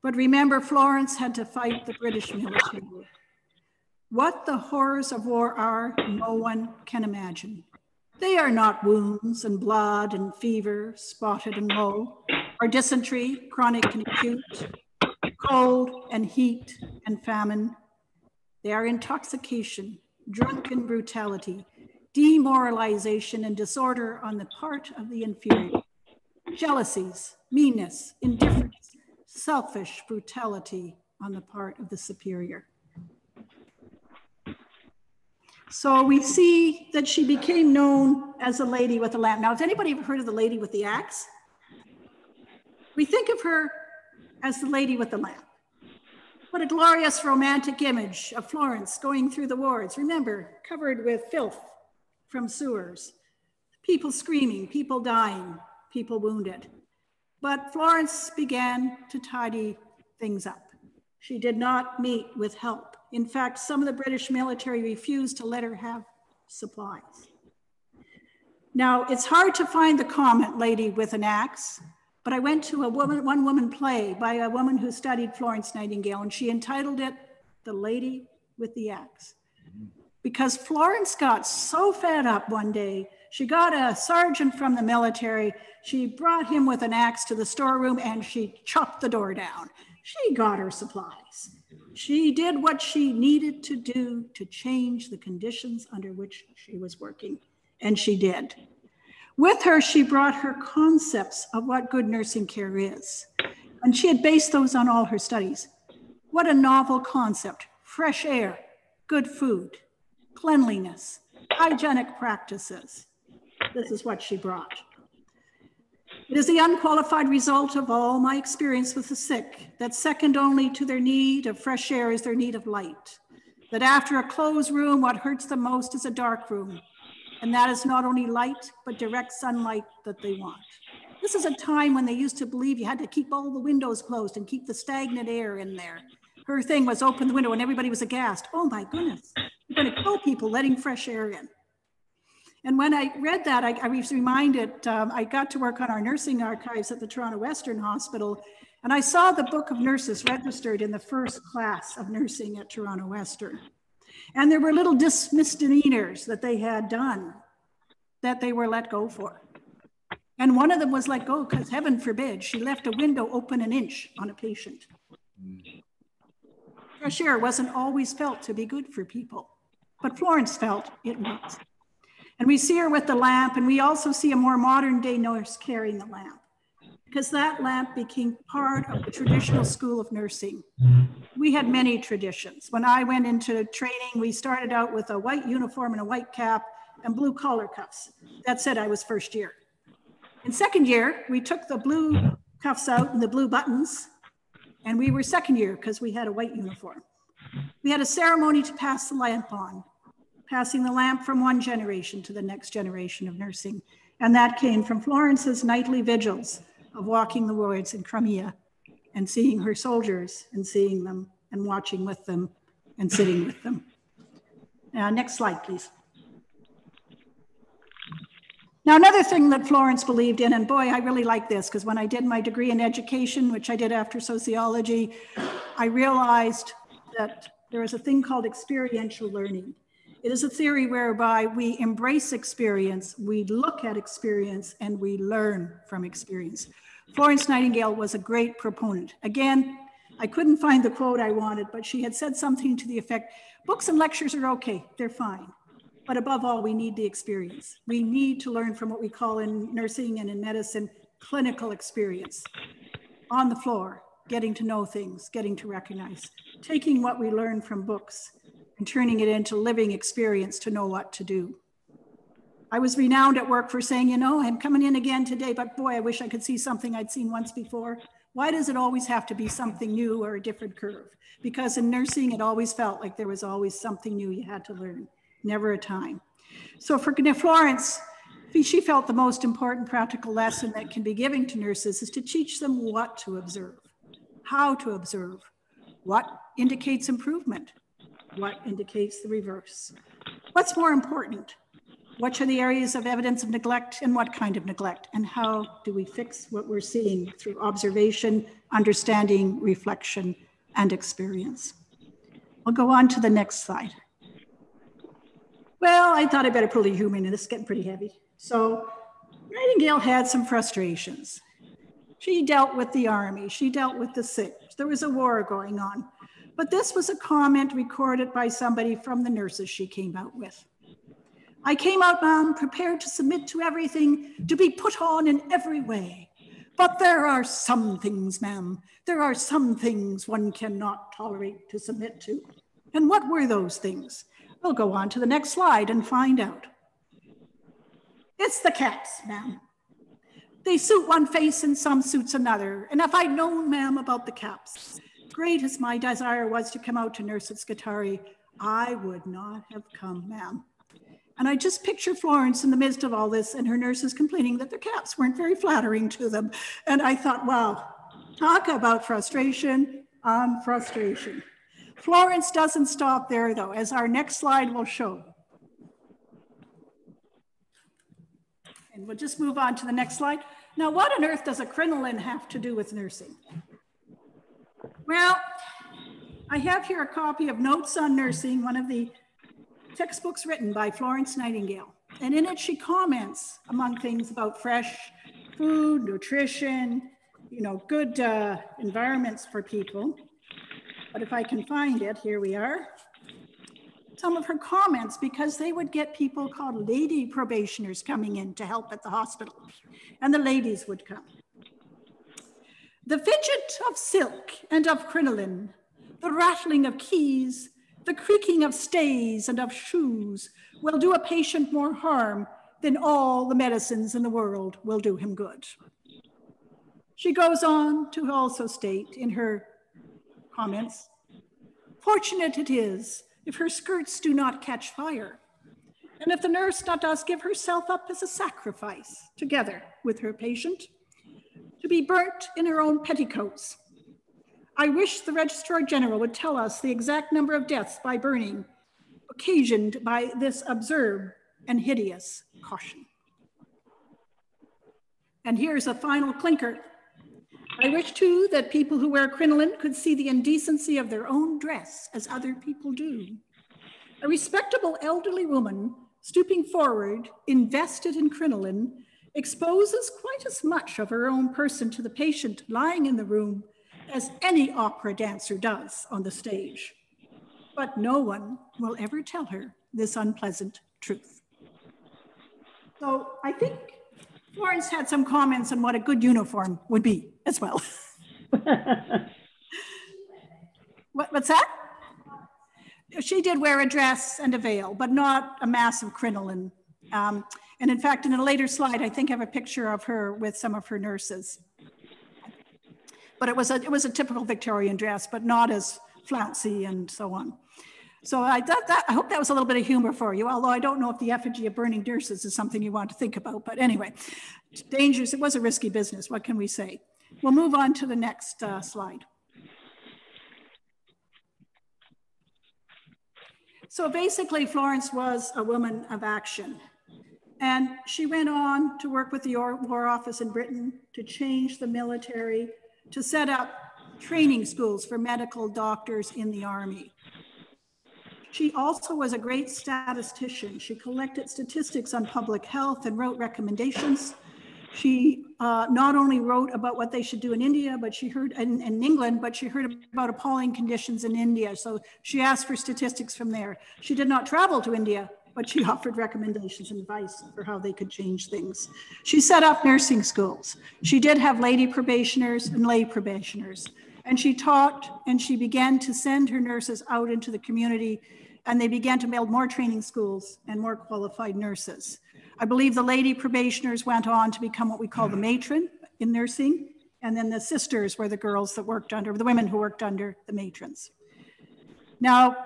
But remember, Florence had to fight the British military. What the horrors of war are, no one can imagine. They are not wounds and blood and fever, spotted and low, or dysentery, chronic and acute, cold and heat and famine. They are intoxication, drunken brutality, demoralization and disorder on the part of the inferior, jealousies, meanness, indifference, selfish brutality on the part of the superior. So we see that she became known as a lady with a lamp. Now, has anybody ever heard of the lady with the axe? We think of her as the lady with the lamp. What a glorious romantic image of Florence going through the wards. Remember, covered with filth from sewers, people screaming, people dying, people wounded. But Florence began to tidy things up. She did not meet with help. In fact, some of the British military refused to let her have supplies. Now, it's hard to find the comment, lady with an axe, but I went to a woman, one woman play by a woman who studied Florence Nightingale, and she entitled it The Lady with the Axe. Because Florence got so fed up one day, she got a sergeant from the military, she brought him with an axe to the storeroom, and she chopped the door down. She got her supplies. She did what she needed to do to change the conditions under which she was working, and she did. With her, she brought her concepts of what good nursing care is, and she had based those on all her studies. What a novel concept fresh air, good food, cleanliness, hygienic practices. This is what she brought. It is the unqualified result of all my experience with the sick that second only to their need of fresh air is their need of light. That after a closed room, what hurts them most is a dark room. And that is not only light, but direct sunlight that they want. This is a time when they used to believe you had to keep all the windows closed and keep the stagnant air in there. Her thing was open the window and everybody was aghast. Oh my goodness, you're going to kill people letting fresh air in. And when I read that, I, I was reminded, um, I got to work on our nursing archives at the Toronto Western Hospital, and I saw the book of nurses registered in the first class of nursing at Toronto Western. And there were little misdemeanors that they had done that they were let go for. And one of them was let go because heaven forbid she left a window open an inch on a patient. Fresh air wasn't always felt to be good for people, but Florence felt it was. And we see her with the lamp, and we also see a more modern day nurse carrying the lamp because that lamp became part of the traditional school of nursing. We had many traditions. When I went into training, we started out with a white uniform and a white cap and blue collar cuffs. That said, I was first year. In second year, we took the blue cuffs out and the blue buttons, and we were second year because we had a white uniform. We had a ceremony to pass the lamp on passing the lamp from one generation to the next generation of nursing. And that came from Florence's nightly vigils of walking the wards in Crimea and seeing her soldiers and seeing them and watching with them and sitting with them. Uh, next slide, please. Now, another thing that Florence believed in, and boy, I really like this because when I did my degree in education, which I did after sociology, I realized that there is a thing called experiential learning. It is a theory whereby we embrace experience, we look at experience, and we learn from experience. Florence Nightingale was a great proponent. Again, I couldn't find the quote I wanted, but she had said something to the effect books and lectures are okay, they're fine. But above all, we need the experience. We need to learn from what we call in nursing and in medicine clinical experience on the floor, getting to know things, getting to recognize, taking what we learn from books and turning it into living experience to know what to do. I was renowned at work for saying, you know, I'm coming in again today, but boy, I wish I could see something I'd seen once before. Why does it always have to be something new or a different curve? Because in nursing, it always felt like there was always something new you had to learn, never a time. So for Florence, she felt the most important practical lesson that can be given to nurses is to teach them what to observe, how to observe, what indicates improvement, what indicates the reverse. What's more important? What are the areas of evidence of neglect and what kind of neglect? And how do we fix what we're seeing through observation, understanding, reflection, and experience? We'll go on to the next slide. Well, I thought I better put a human in. This is getting pretty heavy. So Nightingale had some frustrations. She dealt with the army. She dealt with the sick. There was a war going on. But this was a comment recorded by somebody from the nurses she came out with. I came out, ma'am, prepared to submit to everything, to be put on in every way. But there are some things, ma'am, there are some things one cannot tolerate to submit to. And what were those things? We'll go on to the next slide and find out. It's the cats, ma'am. They suit one face and some suits another. And if I'd known, ma'am, about the caps, great as my desire was to come out to nurse at Scutari, I would not have come, ma'am. And I just picture Florence in the midst of all this and her nurses complaining that their caps weren't very flattering to them. And I thought, wow, talk about frustration on frustration. Florence doesn't stop there though, as our next slide will show. And we'll just move on to the next slide. Now, what on earth does a crinoline have to do with nursing? Well, I have here a copy of Notes on Nursing, one of the textbooks written by Florence Nightingale. And in it, she comments, among things, about fresh food, nutrition, you know, good uh, environments for people. But if I can find it, here we are. Some of her comments, because they would get people called lady probationers coming in to help at the hospital, and the ladies would come. The fidget of silk and of crinoline, the rattling of keys, the creaking of stays and of shoes will do a patient more harm than all the medicines in the world will do him good. She goes on to also state in her comments, fortunate it is if her skirts do not catch fire, and if the nurse not does give herself up as a sacrifice together with her patient, to be burnt in her own petticoats I wish the Registrar General would tell us the exact number of deaths by burning occasioned by this absurd and hideous caution. And here's a final clinker. I wish too that people who wear crinoline could see the indecency of their own dress as other people do. A respectable elderly woman stooping forward, invested in crinoline, exposes quite as much of her own person to the patient lying in the room as any opera dancer does on the stage. But no one will ever tell her this unpleasant truth. So I think Florence had some comments on what a good uniform would be as well. what, what's that? She did wear a dress and a veil, but not a massive crinoline. Um, and in fact, in a later slide, I think I have a picture of her with some of her nurses but it was a, it was a typical Victorian dress, but not as flouncy and so on. So I, that, I hope that was a little bit of humor for you, although I don't know if the effigy of burning nurses is something you want to think about. But anyway, dangerous, it was a risky business. What can we say? We'll move on to the next uh, slide. So basically, Florence was a woman of action. And she went on to work with the War Office in Britain to change the military to set up training schools for medical doctors in the Army. She also was a great statistician. She collected statistics on public health and wrote recommendations. She uh, not only wrote about what they should do in India, but she heard in, in, England, but she heard about appalling conditions in India. So she asked for statistics from there. She did not travel to India, but she offered recommendations and advice for how they could change things. She set up nursing schools. She did have lady probationers and lay probationers. And she taught and she began to send her nurses out into the community and they began to build more training schools and more qualified nurses. I believe the lady probationers went on to become what we call the matron in nursing. And then the sisters were the girls that worked under, the women who worked under the matrons. Now,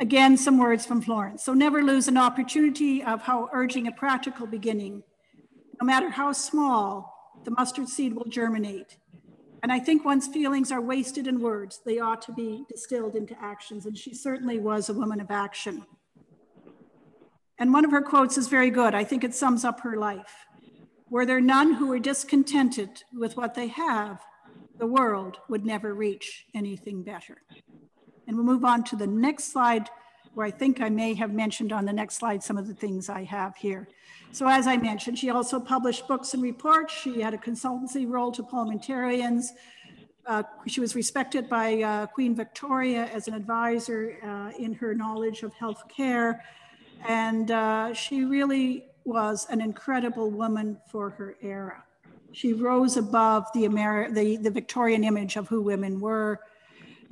Again, some words from Florence. So never lose an opportunity of how urging a practical beginning. No matter how small, the mustard seed will germinate. And I think one's feelings are wasted in words. They ought to be distilled into actions. And she certainly was a woman of action. And one of her quotes is very good. I think it sums up her life. Were there none who were discontented with what they have, the world would never reach anything better. And we'll move on to the next slide where I think I may have mentioned on the next slide some of the things I have here. So as I mentioned, she also published books and reports. She had a consultancy role to parliamentarians. Uh, she was respected by uh, Queen Victoria as an advisor uh, in her knowledge of health care. And uh, she really was an incredible woman for her era. She rose above the, Ameri- the, the Victorian image of who women were.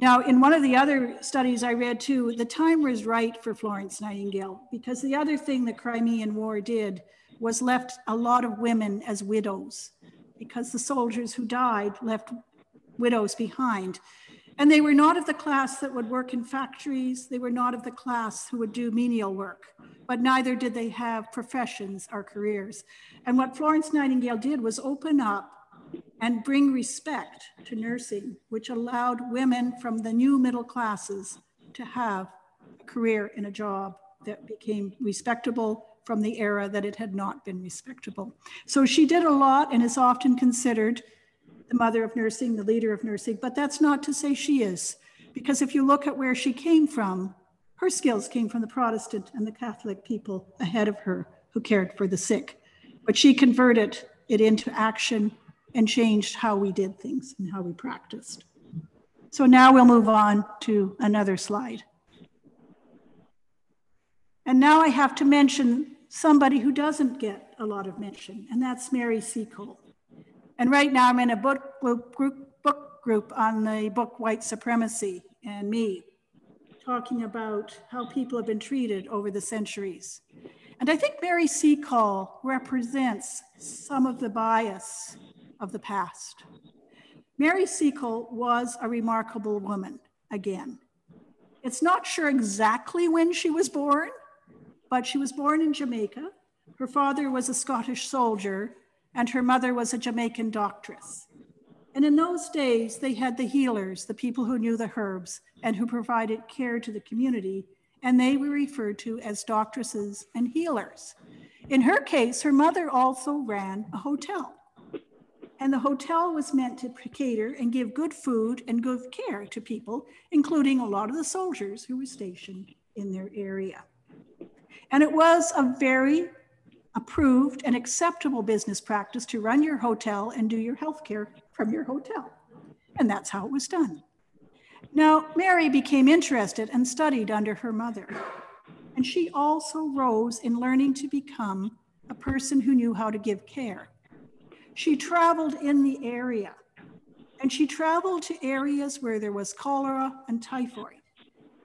Now, in one of the other studies I read too, the time was right for Florence Nightingale because the other thing the Crimean War did was left a lot of women as widows because the soldiers who died left widows behind. And they were not of the class that would work in factories. They were not of the class who would do menial work, but neither did they have professions or careers. And what Florence Nightingale did was open up and bring respect to nursing, which allowed women from the new middle classes to have a career in a job that became respectable from the era that it had not been respectable. So she did a lot and is often considered the mother of nursing, the leader of nursing, but that's not to say she is, because if you look at where she came from, her skills came from the Protestant and the Catholic people ahead of her who cared for the sick. But she converted it into action and changed how we did things and how we practiced. So now we'll move on to another slide. And now I have to mention somebody who doesn't get a lot of mention, and that's Mary Seacole. And right now I'm in a book group, book group on the book White Supremacy and me, talking about how people have been treated over the centuries. And I think Mary Seacole represents some of the bias of the past. Mary Seacole was a remarkable woman, again. It's not sure exactly when she was born, but she was born in Jamaica. Her father was a Scottish soldier, and her mother was a Jamaican doctress. And in those days, they had the healers, the people who knew the herbs and who provided care to the community, and they were referred to as doctresses and healers. In her case, her mother also ran a hotel. And the hotel was meant to cater and give good food and good care to people, including a lot of the soldiers who were stationed in their area. And it was a very approved and acceptable business practice to run your hotel and do your healthcare from your hotel. And that's how it was done. Now, Mary became interested and studied under her mother. And she also rose in learning to become a person who knew how to give care. She traveled in the area and she traveled to areas where there was cholera and typhoid.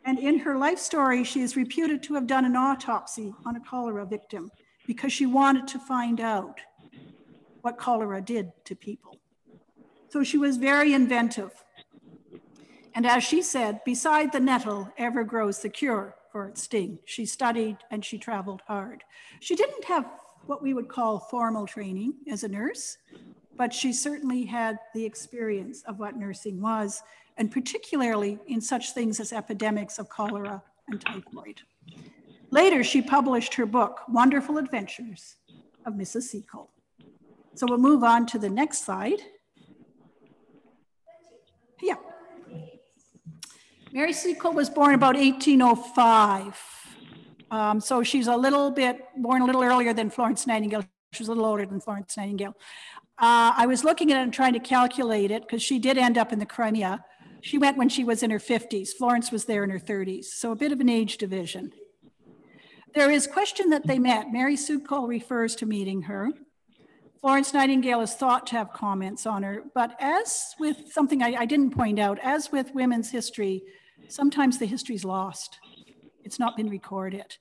And in her life story, she is reputed to have done an autopsy on a cholera victim because she wanted to find out what cholera did to people. So she was very inventive. And as she said, beside the nettle ever grows the cure for its sting. She studied and she traveled hard. She didn't have what we would call formal training as a nurse, but she certainly had the experience of what nursing was and particularly in such things as epidemics of cholera and typhoid. Later, she published her book, Wonderful Adventures of Mrs. Seacole. So we'll move on to the next slide. Yeah. Mary Seacole was born about 1805. Um, so she's a little bit, born a little earlier than Florence Nightingale. She's a little older than Florence Nightingale. Uh, I was looking at it and trying to calculate it because she did end up in the Crimea. She went when she was in her 50s. Florence was there in her 30s, so a bit of an age division. There is question that they met. Mary Seacole refers to meeting her. Florence Nightingale is thought to have comments on her, but as with something I, I didn't point out, as with women's history, sometimes the history is lost. It's not been recorded.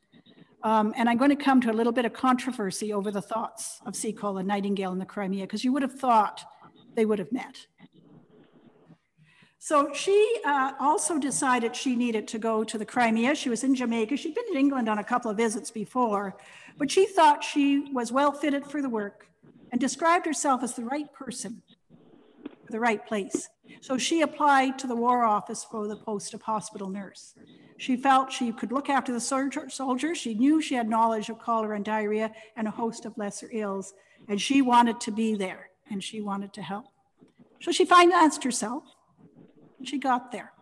Um, and I'm going to come to a little bit of controversy over the thoughts of Seacole and Nightingale in the Crimea, because you would have thought they would have met. So she uh, also decided she needed to go to the Crimea. She was in Jamaica. She'd been in England on a couple of visits before, but she thought she was well fitted for the work and described herself as the right person for the right place. So she applied to the War Office for the post of hospital nurse. She felt she could look after the soldiers. She knew she had knowledge of cholera and diarrhea and a host of lesser ills, and she wanted to be there and she wanted to help. So she financed herself she got there.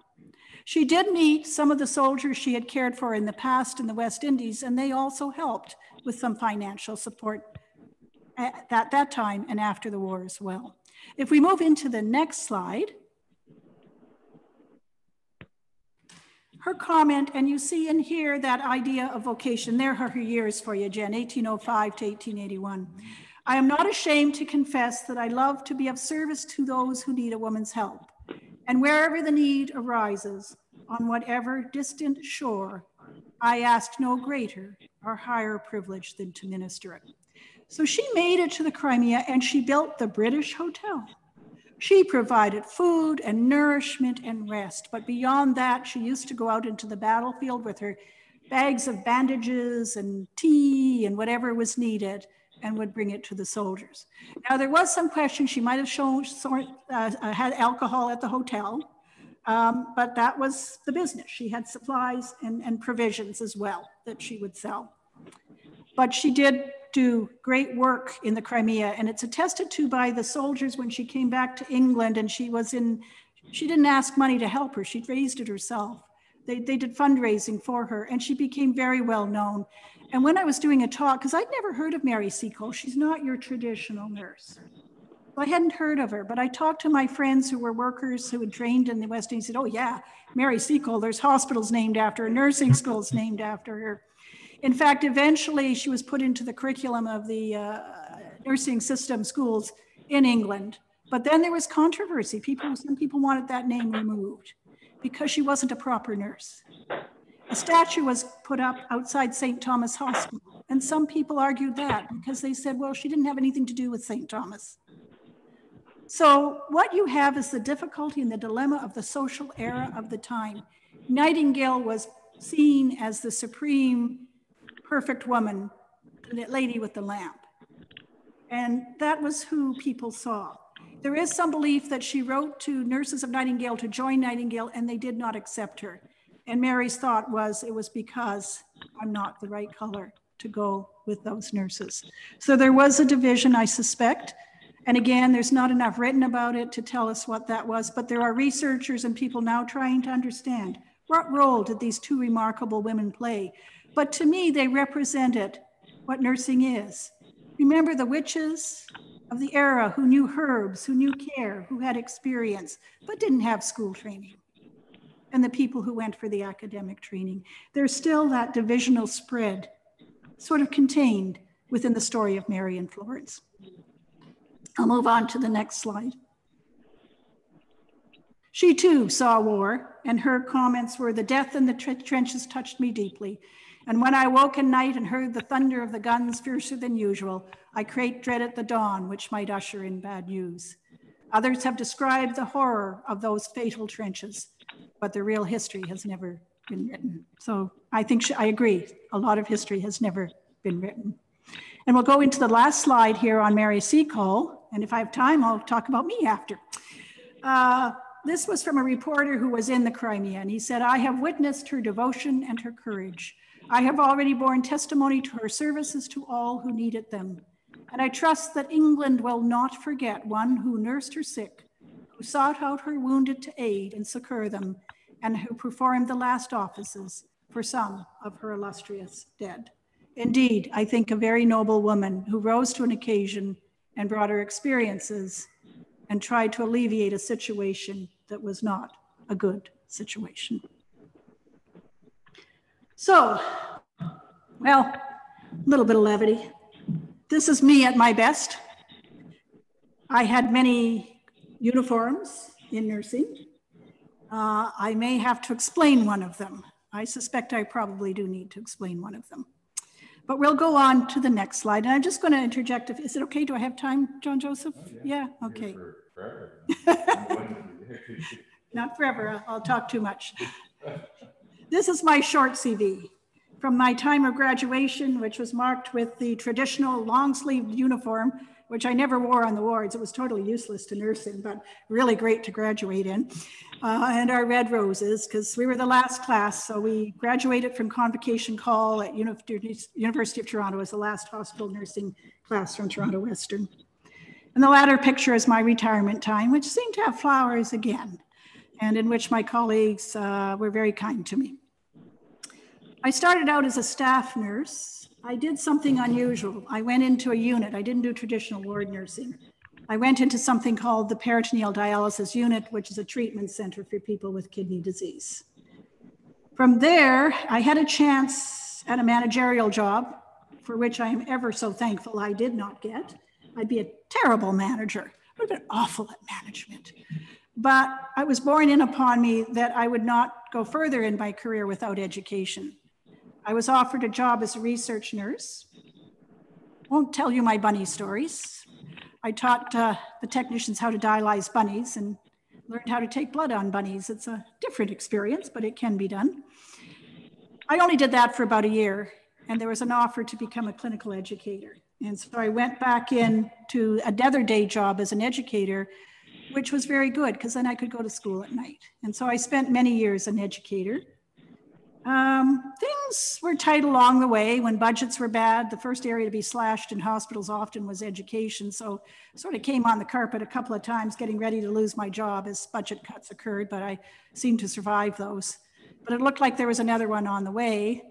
She did meet some of the soldiers she had cared for in the past in the West Indies, and they also helped with some financial support at that, that time and after the war as well. If we move into the next slide, her comment, and you see in here that idea of vocation. There are her years for you, Jen, 1805 to 1881. I am not ashamed to confess that I love to be of service to those who need a woman's help. And wherever the need arises, on whatever distant shore, I ask no greater or higher privilege than to minister it. So she made it to the Crimea and she built the British Hotel. She provided food and nourishment and rest. But beyond that, she used to go out into the battlefield with her bags of bandages and tea and whatever was needed and would bring it to the soldiers. Now, there was some question she might have shown, uh, uh, had alcohol at the hotel, um, but that was the business. She had supplies and, and provisions as well that she would sell. But she did do great work in the Crimea, and it's attested to by the soldiers when she came back to England and she was in, she didn't ask money to help her, she raised it herself. They, they did fundraising for her, and she became very well known. And when I was doing a talk, because I'd never heard of Mary Seacole, she's not your traditional nurse. I hadn't heard of her, but I talked to my friends who were workers who had trained in the West Indies. Said, "Oh yeah, Mary Seacole. There's hospitals named after her, nursing schools named after her." In fact, eventually she was put into the curriculum of the uh, nursing system schools in England. But then there was controversy. People, some people wanted that name removed because she wasn't a proper nurse. A statue was put up outside St. Thomas Hospital, and some people argued that because they said, well, she didn't have anything to do with St. Thomas. So, what you have is the difficulty and the dilemma of the social era of the time. Nightingale was seen as the supreme perfect woman, lady with the lamp. And that was who people saw. There is some belief that she wrote to nurses of Nightingale to join Nightingale and they did not accept her. And Mary's thought was it was because I'm not the right color to go with those nurses. So there was a division, I suspect. And again, there's not enough written about it to tell us what that was, but there are researchers and people now trying to understand what role did these two remarkable women play but to me, they represented what nursing is. Remember the witches of the era who knew herbs, who knew care, who had experience, but didn't have school training. And the people who went for the academic training. There's still that divisional spread, sort of contained within the story of Mary and Florence. I'll move on to the next slide. She too saw war, and her comments were the death in the trenches touched me deeply. And when I woke in night and heard the thunder of the guns fiercer than usual, I create dread at the dawn, which might usher in bad news. Others have described the horror of those fatal trenches, but the real history has never been written. So I think she, I agree, a lot of history has never been written. And we'll go into the last slide here on Mary Seacole. And if I have time, I'll talk about me after. Uh, this was from a reporter who was in the Crimea, and he said, I have witnessed her devotion and her courage. I have already borne testimony to her services to all who needed them. And I trust that England will not forget one who nursed her sick, who sought out her wounded to aid and succor them, and who performed the last offices for some of her illustrious dead. Indeed, I think a very noble woman who rose to an occasion and brought her experiences and tried to alleviate a situation that was not a good situation. So, well, a little bit of levity. This is me at my best. I had many uniforms in nursing. Uh, I may have to explain one of them. I suspect I probably do need to explain one of them. But we'll go on to the next slide. And I'm just going to interject. If, is it okay? Do I have time, John Joseph? Oh, yeah. yeah. okay. For, Not forever. I'll talk too much. This is my short CV from my time of graduation, which was marked with the traditional long sleeved uniform, which I never wore on the wards. It was totally useless to nursing, but really great to graduate in. Uh, and our red roses, because we were the last class. So we graduated from Convocation Hall at University of Toronto as the last hospital nursing class from Toronto Western. And the latter picture is my retirement time, which seemed to have flowers again. and in which my colleagues uh, were very kind to me. I started out as a staff nurse. I did something unusual. I went into a unit. I didn't do traditional ward nursing. I went into something called the peritoneal dialysis unit, which is a treatment center for people with kidney disease. From there, I had a chance at a managerial job, for which I am ever so thankful I did not get. I'd be a terrible manager. I would have been awful at management. But I was borne in upon me that I would not go further in my career without education. I was offered a job as a research nurse. Won't tell you my bunny stories. I taught uh, the technicians how to dialyze bunnies and learned how to take blood on bunnies. It's a different experience, but it can be done. I only did that for about a year, and there was an offer to become a clinical educator. And so I went back in to another day job as an educator, which was very good because then I could go to school at night. And so I spent many years an educator. Um, things were tight along the way when budgets were bad. The first area to be slashed in hospitals often was education. So sort of came on the carpet a couple of times getting ready to lose my job as budget cuts occurred, but I seemed to survive those. But it looked like there was another one on the way.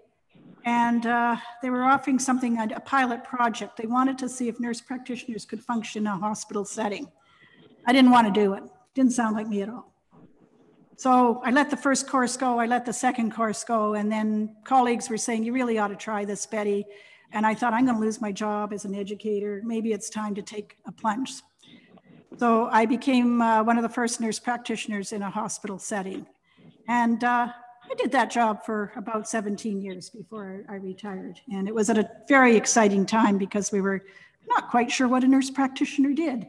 And uh, they were offering something, a pilot project. They wanted to see if nurse practitioners could function in a hospital setting. I didn't want to do it. Didn't sound like me at all. So I let the first course go, I let the second course go, and then colleagues were saying, You really ought to try this, Betty. And I thought, I'm going to lose my job as an educator. Maybe it's time to take a plunge. So I became uh, one of the first nurse practitioners in a hospital setting. And uh, I did that job for about 17 years before I retired. And it was at a very exciting time because we were not quite sure what a nurse practitioner did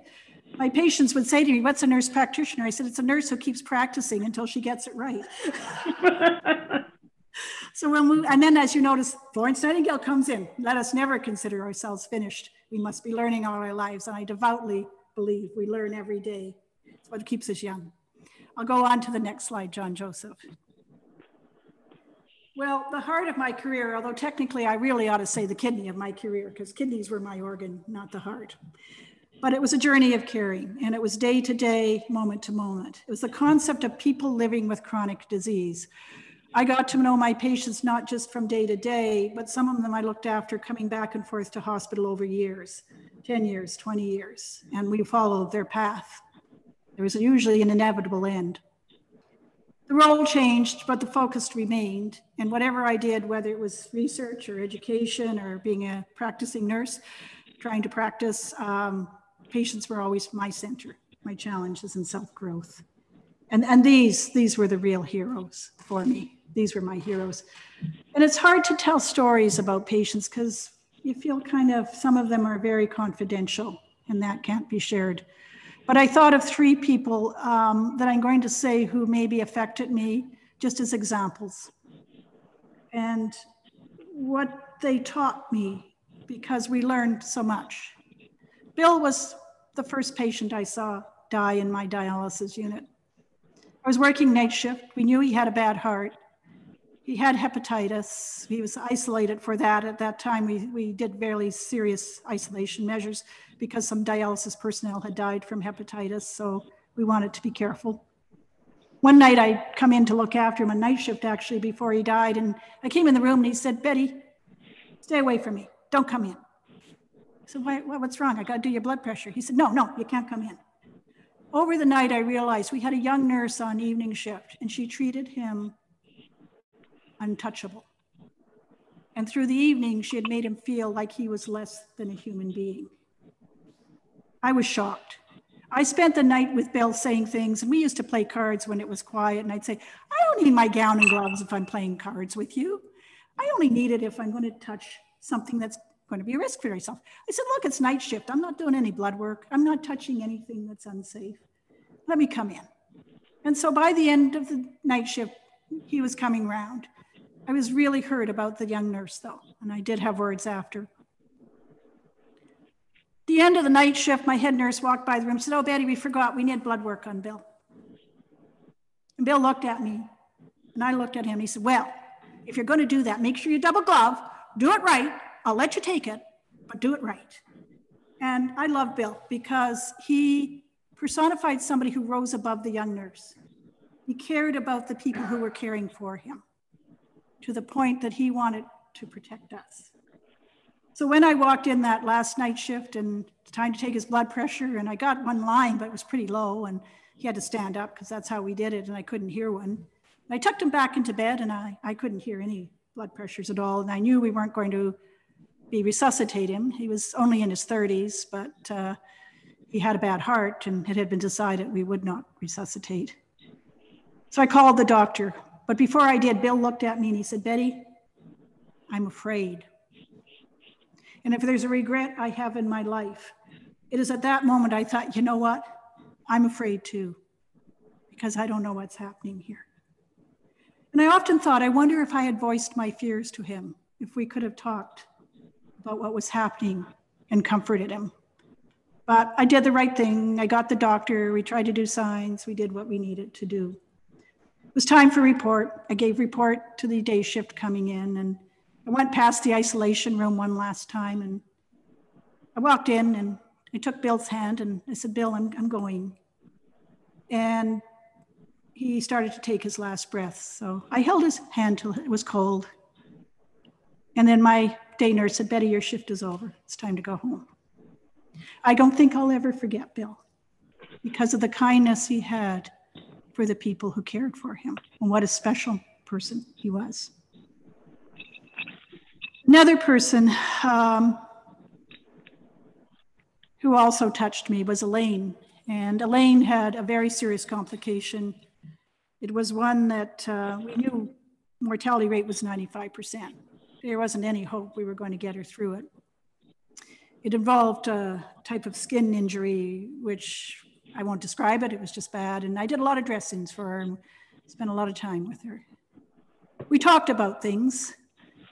my patients would say to me, What's a nurse practitioner? I said, It's a nurse who keeps practicing until she gets it right. so when we'll. And then, as you notice, Florence Nightingale comes in. Let us never consider ourselves finished. We must be learning all our lives. And I devoutly believe we learn every day. It's what keeps us young. I'll go on to the next slide, John Joseph. Well, the heart of my career, although technically I really ought to say the kidney of my career, because kidneys were my organ, not the heart. But it was a journey of caring, and it was day to day, moment to moment. It was the concept of people living with chronic disease. I got to know my patients not just from day to day, but some of them I looked after coming back and forth to hospital over years 10 years, 20 years, and we followed their path. There was usually an inevitable end. The role changed, but the focus remained. And whatever I did, whether it was research or education or being a practicing nurse, trying to practice, um, patients were always my center, my challenges and self-growth. And, and these, these were the real heroes for me. These were my heroes. And it's hard to tell stories about patients because you feel kind of, some of them are very confidential and that can't be shared. But I thought of three people um, that I'm going to say who maybe affected me just as examples. And what they taught me because we learned so much. Bill was the first patient I saw die in my dialysis unit. I was working night shift. We knew he had a bad heart. He had hepatitis. He was isolated for that. At that time, we, we did fairly serious isolation measures because some dialysis personnel had died from hepatitis. So we wanted to be careful. One night I come in to look after him, a night shift actually, before he died. And I came in the room and he said, Betty, stay away from me. Don't come in said, Why, what's wrong? I got to do your blood pressure. He said, no, no, you can't come in. Over the night, I realized we had a young nurse on evening shift and she treated him untouchable. And through the evening, she had made him feel like he was less than a human being. I was shocked. I spent the night with Bill saying things, and we used to play cards when it was quiet. And I'd say, I don't need my gown and gloves if I'm playing cards with you. I only need it if I'm going to touch something that's going to be a risk for yourself. I said, look, it's night shift. I'm not doing any blood work. I'm not touching anything that's unsafe. Let me come in. And so by the end of the night shift, he was coming round. I was really hurt about the young nurse though, and I did have words after. The end of the night shift, my head nurse walked by the room said, oh, Betty, we forgot, we need blood work on Bill. And Bill looked at me and I looked at him. He said, well, if you're going to do that, make sure you double glove, do it right, I'll let you take it, but do it right. And I love Bill because he personified somebody who rose above the young nurse. He cared about the people who were caring for him to the point that he wanted to protect us. So when I walked in that last night shift and time to take his blood pressure, and I got one line, but it was pretty low, and he had to stand up because that's how we did it, and I couldn't hear one. And I tucked him back into bed, and I, I couldn't hear any blood pressures at all, and I knew we weren't going to be resuscitate him. He was only in his 30s, but uh, he had a bad heart, and it had been decided we would not resuscitate. So I called the doctor, but before I did, Bill looked at me and he said, Betty, I'm afraid. And if there's a regret I have in my life, it is at that moment I thought, you know what? I'm afraid too, because I don't know what's happening here. And I often thought, I wonder if I had voiced my fears to him, if we could have talked about what was happening and comforted him. But I did the right thing. I got the doctor. We tried to do signs. We did what we needed to do. It was time for report. I gave report to the day shift coming in and I went past the isolation room one last time and I walked in and I took Bill's hand and I said, Bill, I'm, I'm going. And he started to take his last breath. So I held his hand till it was cold. And then my day nurse said, Betty, your shift is over. It's time to go home. I don't think I'll ever forget Bill because of the kindness he had for the people who cared for him and what a special person he was. Another person um, who also touched me was Elaine. And Elaine had a very serious complication. It was one that uh, we knew mortality rate was 95%. There wasn't any hope we were going to get her through it. It involved a type of skin injury, which I won't describe it, it was just bad. And I did a lot of dressings for her and spent a lot of time with her. We talked about things.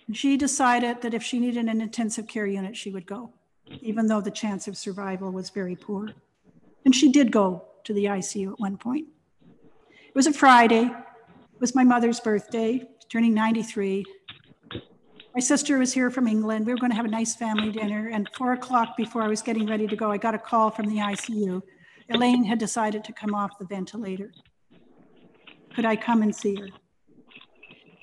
And she decided that if she needed an intensive care unit, she would go, even though the chance of survival was very poor. And she did go to the ICU at one point. It was a Friday. It was my mother's birthday, turning 93. My sister was here from England. We were going to have a nice family dinner. And four o'clock before I was getting ready to go, I got a call from the ICU. Elaine had decided to come off the ventilator. Could I come and see her?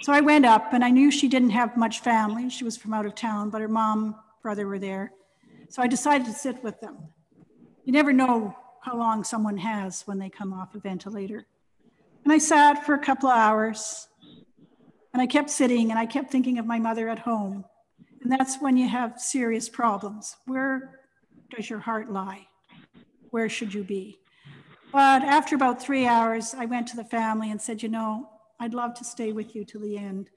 So I went up and I knew she didn't have much family. She was from out of town, but her mom, brother were there. So I decided to sit with them. You never know how long someone has when they come off a ventilator. And I sat for a couple of hours and I kept sitting and I kept thinking of my mother at home. And that's when you have serious problems. Where does your heart lie? Where should you be? But after about three hours, I went to the family and said, you know, I'd love to stay with you till the end,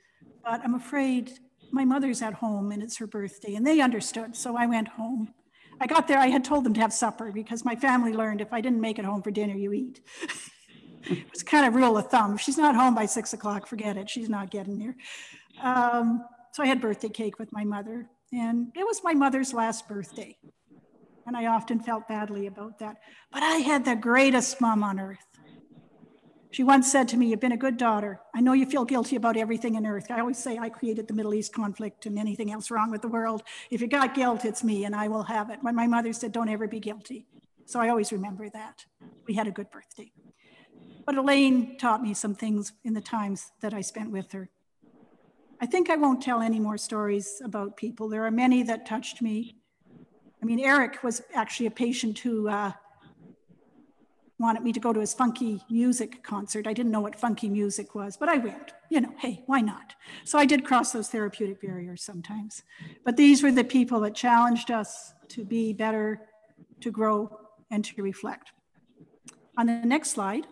but I'm afraid my mother's at home and it's her birthday. And they understood. So I went home. I got there, I had told them to have supper because my family learned if I didn't make it home for dinner, you eat. it was kind of rule of thumb. If she's not home by six o'clock, forget it. She's not getting there. Um, so I had birthday cake with my mother, and it was my mother's last birthday. And I often felt badly about that. But I had the greatest mom on earth. She once said to me, You've been a good daughter. I know you feel guilty about everything in earth. I always say I created the Middle East conflict and anything else wrong with the world. If you got guilt, it's me and I will have it. When my mother said, Don't ever be guilty. So I always remember that. We had a good birthday. But Elaine taught me some things in the times that I spent with her. I think I won't tell any more stories about people. There are many that touched me. I mean, Eric was actually a patient who uh, wanted me to go to his funky music concert. I didn't know what funky music was, but I went. You know, hey, why not? So I did cross those therapeutic barriers sometimes. But these were the people that challenged us to be better, to grow, and to reflect. On the next slide.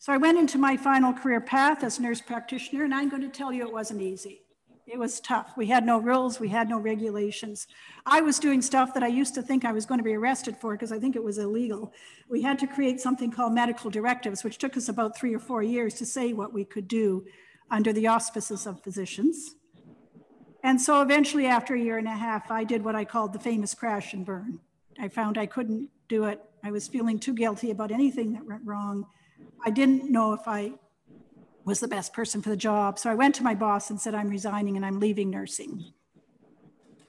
So I went into my final career path as nurse practitioner, and I'm going to tell you it wasn't easy. It was tough. We had no rules, we had no regulations. I was doing stuff that I used to think I was going to be arrested for because I think it was illegal. We had to create something called medical directives, which took us about three or four years to say what we could do under the auspices of physicians. And so eventually, after a year and a half, I did what I called the famous crash and burn. I found I couldn't do it. I was feeling too guilty about anything that went wrong. I didn't know if I was the best person for the job. So I went to my boss and said, I'm resigning and I'm leaving nursing.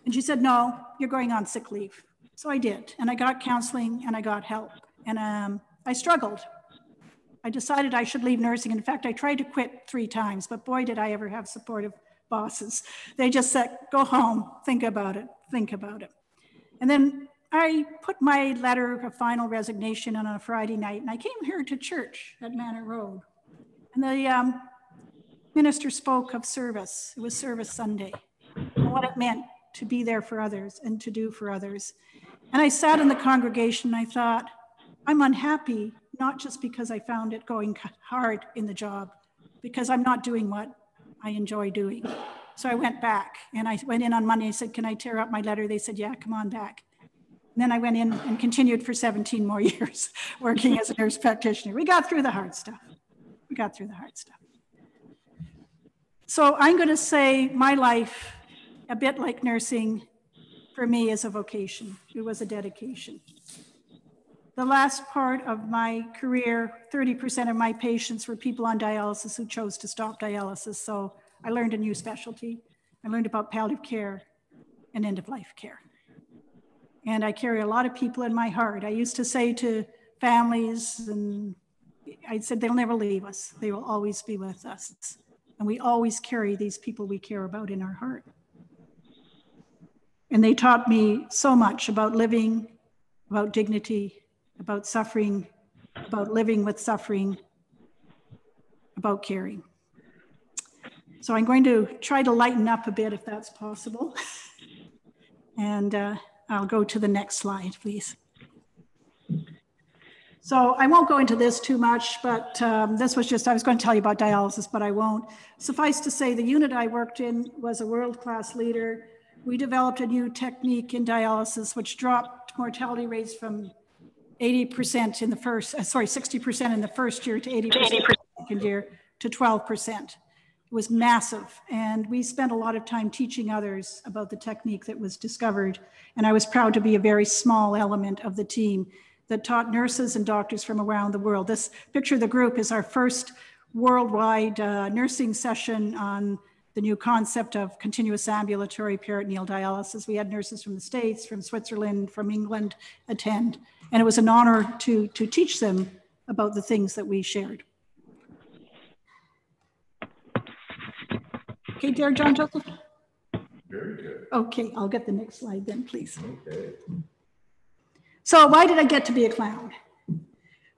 And she said, No, you're going on sick leave. So I did. And I got counseling and I got help. And um, I struggled. I decided I should leave nursing. In fact, I tried to quit three times, but boy, did I ever have supportive bosses. They just said, go home, think about it, think about it. And then I put my letter of final resignation on a Friday night, and I came here to church at Manor Road. And the um, minister spoke of service. It was Service Sunday, and what it meant to be there for others and to do for others. And I sat in the congregation and I thought, I'm unhappy, not just because I found it going hard in the job, because I'm not doing what I enjoy doing. So I went back and I went in on Monday. I said, Can I tear up my letter? They said, Yeah, come on back. Then I went in and continued for 17 more years working as a nurse practitioner. We got through the hard stuff. We got through the hard stuff. So I'm going to say my life, a bit like nursing, for me is a vocation. It was a dedication. The last part of my career, 30% of my patients were people on dialysis who chose to stop dialysis. So I learned a new specialty. I learned about palliative care and end of life care. And I carry a lot of people in my heart. I used to say to families, and I said, they'll never leave us, they will always be with us. And we always carry these people we care about in our heart. And they taught me so much about living, about dignity, about suffering, about living with suffering, about caring. So I'm going to try to lighten up a bit if that's possible. and uh, I'll go to the next slide, please. So I won't go into this too much, but um, this was just, I was going to tell you about dialysis, but I won't. Suffice to say, the unit I worked in was a world-class leader. We developed a new technique in dialysis, which dropped mortality rates from 80% in the first, uh, sorry, 60% in the first year to 80% in the second year to 12%. Was massive. And we spent a lot of time teaching others about the technique that was discovered. And I was proud to be a very small element of the team that taught nurses and doctors from around the world. This picture of the group is our first worldwide uh, nursing session on the new concept of continuous ambulatory peritoneal dialysis. We had nurses from the States, from Switzerland, from England attend. And it was an honor to, to teach them about the things that we shared. Okay, dear John Joseph? Very good. Okay, I'll get the next slide then, please. Okay. So why did I get to be a clown?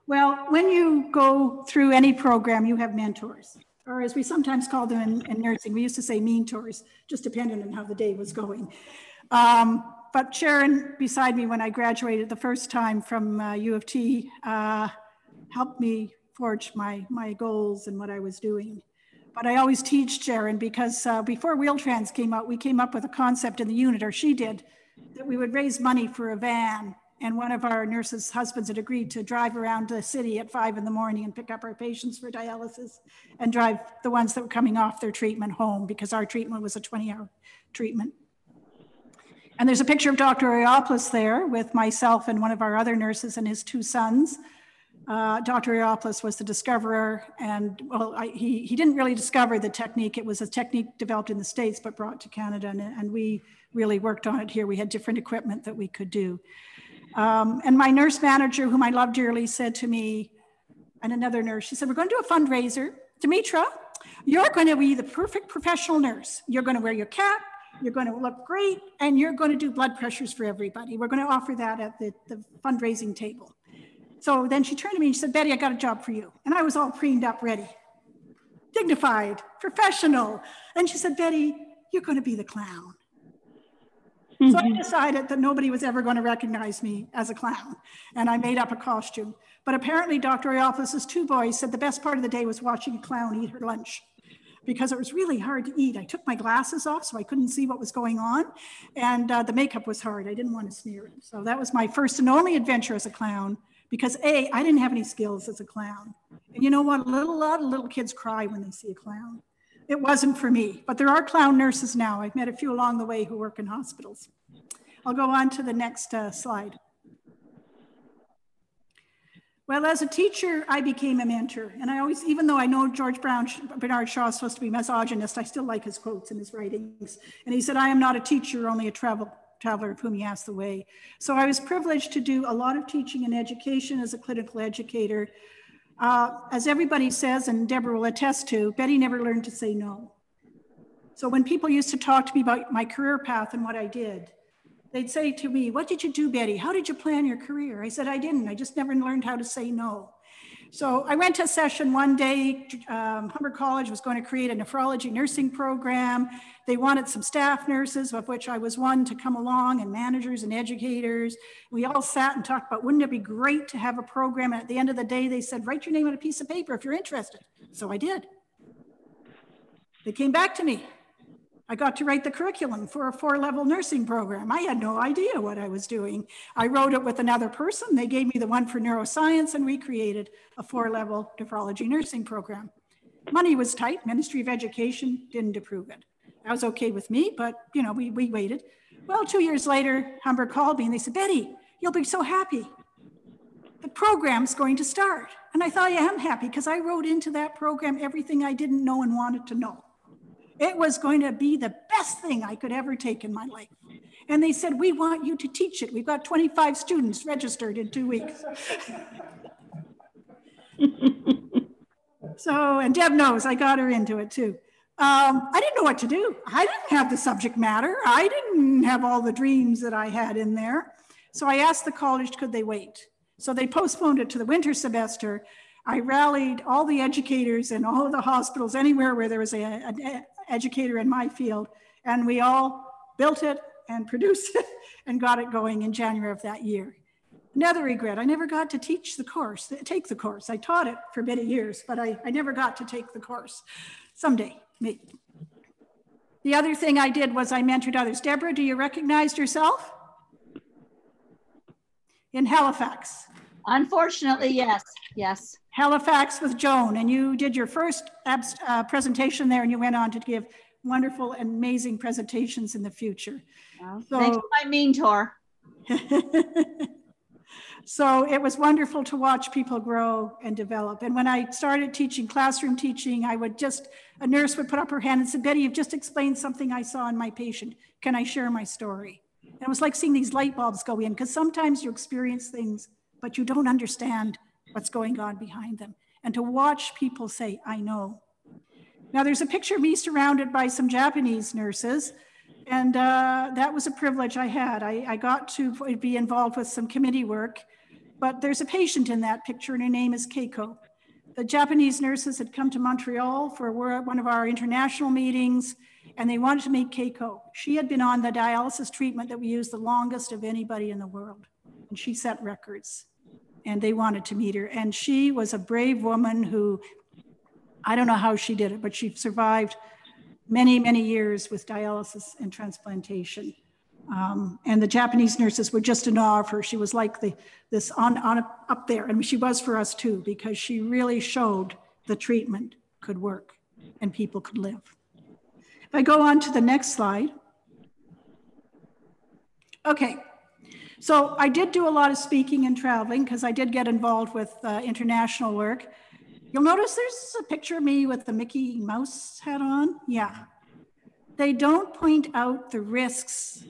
Well, when you go through any program, you have mentors, or as we sometimes call them in, in nursing, we used to say mentors, just depending on how the day was going. Um, but Sharon, beside me when I graduated the first time from uh, U of T, uh, helped me forge my, my goals and what I was doing. But I always teach Sharon because uh, before Wheel-Trans came out, we came up with a concept in the unit, or she did, that we would raise money for a van. And one of our nurses' husbands had agreed to drive around the city at five in the morning and pick up our patients for dialysis and drive the ones that were coming off their treatment home because our treatment was a 20 hour treatment. And there's a picture of Dr. Oreopoulos there with myself and one of our other nurses and his two sons. Uh, Dr. Oreopoulos was the discoverer, and well, I, he, he didn't really discover the technique. It was a technique developed in the States but brought to Canada, and, and we really worked on it here. We had different equipment that we could do. Um, and my nurse manager, whom I love dearly, said to me, and another nurse, she said, We're going to do a fundraiser. Demetra, you're going to be the perfect professional nurse. You're going to wear your cap, you're going to look great, and you're going to do blood pressures for everybody. We're going to offer that at the, the fundraising table. So then she turned to me and she said, Betty, I got a job for you. And I was all preened up, ready, dignified, professional. And she said, Betty, you're going to be the clown. Mm-hmm. So I mm-hmm. decided that nobody was ever going to recognize me as a clown. And I made up a costume. But apparently, Dr. Oreopoulos' two boys said the best part of the day was watching a clown eat her lunch because it was really hard to eat. I took my glasses off so I couldn't see what was going on. And uh, the makeup was hard. I didn't want to smear it. So that was my first and only adventure as a clown because A, I didn't have any skills as a clown. And you know what? A little, lot of little kids cry when they see a clown. It wasn't for me, but there are clown nurses now. I've met a few along the way who work in hospitals. I'll go on to the next uh, slide. Well, as a teacher, I became a mentor. And I always, even though I know George Brown, Bernard Shaw is supposed to be misogynist, I still like his quotes and his writings. And he said, I am not a teacher, only a travel, traveler of whom he asked the way. So I was privileged to do a lot of teaching and education as a clinical educator. Uh, as everybody says, and Deborah will attest to, Betty never learned to say no. So when people used to talk to me about my career path and what I did, they'd say to me, What did you do, Betty? How did you plan your career? I said, I didn't. I just never learned how to say no. So I went to a session one day. Um, Humber College was going to create a nephrology nursing program. They wanted some staff nurses, of which I was one, to come along, and managers and educators. We all sat and talked about wouldn't it be great to have a program? And at the end of the day, they said, write your name on a piece of paper if you're interested. So I did. They came back to me. I got to write the curriculum for a four level nursing program. I had no idea what I was doing. I wrote it with another person. They gave me the one for neuroscience and we created a four level nephrology nursing program. Money was tight. Ministry of Education didn't approve it. That was okay with me, but you know, we, we waited. Well, two years later, Humber called me and they said, Betty, you'll be so happy. The program's going to start. And I thought, yeah, I'm happy because I wrote into that program everything I didn't know and wanted to know. It was going to be the best thing I could ever take in my life. And they said, We want you to teach it. We've got 25 students registered in two weeks. so, and Deb knows I got her into it too. Um, I didn't know what to do. I didn't have the subject matter. I didn't have all the dreams that I had in there. So I asked the college, could they wait? So they postponed it to the winter semester. I rallied all the educators and all of the hospitals, anywhere where there was a, a, educator in my field. And we all built it and produced it and got it going in January of that year. Another regret, I never got to teach the course, take the course. I taught it for many years, but I, I never got to take the course. Someday, maybe. The other thing I did was I mentored others. Deborah, do you recognize yourself? In Halifax. Unfortunately, yes, yes. Halifax with Joan, and you did your first uh, presentation there, and you went on to give wonderful and amazing presentations in the future. Well, so, thanks my mentor. so it was wonderful to watch people grow and develop. And when I started teaching classroom teaching, I would just, a nurse would put up her hand and say, Betty, you've just explained something I saw in my patient. Can I share my story? And it was like seeing these light bulbs go in because sometimes you experience things, but you don't understand what's going on behind them, and to watch people say, I know. Now, there's a picture of me surrounded by some Japanese nurses, and uh, that was a privilege I had. I, I got to be involved with some committee work, but there's a patient in that picture, and her name is Keiko. The Japanese nurses had come to Montreal for one of our international meetings, and they wanted to meet Keiko. She had been on the dialysis treatment that we use the longest of anybody in the world, and she set records and they wanted to meet her. And she was a brave woman who, I don't know how she did it, but she survived many, many years with dialysis and transplantation. Um, and the Japanese nurses were just in awe of her. She was like the, this on, on up there. And she was for us too, because she really showed the treatment could work and people could live. If I go on to the next slide. Okay, so I did do a lot of speaking and traveling because I did get involved with uh, international work. You'll notice there's a picture of me with the Mickey Mouse hat on. Yeah. They don't point out the risks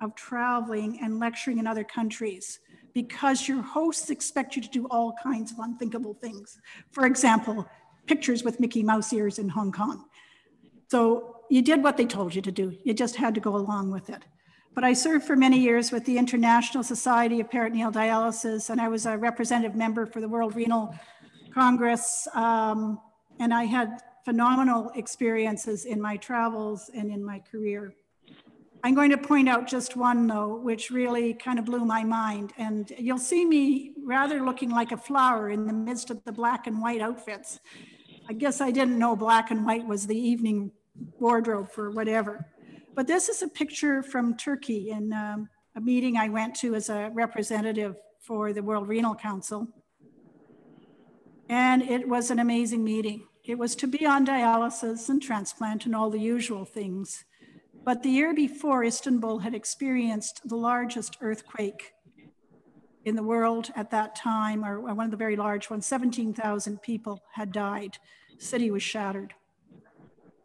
of traveling and lecturing in other countries because your hosts expect you to do all kinds of unthinkable things. For example, pictures with Mickey Mouse ears in Hong Kong. So you did what they told you to do. You just had to go along with it. But I served for many years with the International Society of Peritoneal Dialysis, and I was a representative member for the World Renal Congress. Um, and I had phenomenal experiences in my travels and in my career. I'm going to point out just one though, which really kind of blew my mind. And you'll see me rather looking like a flower in the midst of the black and white outfits. I guess I didn't know black and white was the evening wardrobe for whatever. But this is a picture from Turkey in um, a meeting I went to as a representative for the World Renal Council. And it was an amazing meeting. It was to be on dialysis and transplant and all the usual things. But the year before, Istanbul had experienced the largest earthquake in the world at that time, or one of the very large ones. 17,000 people had died. The city was shattered.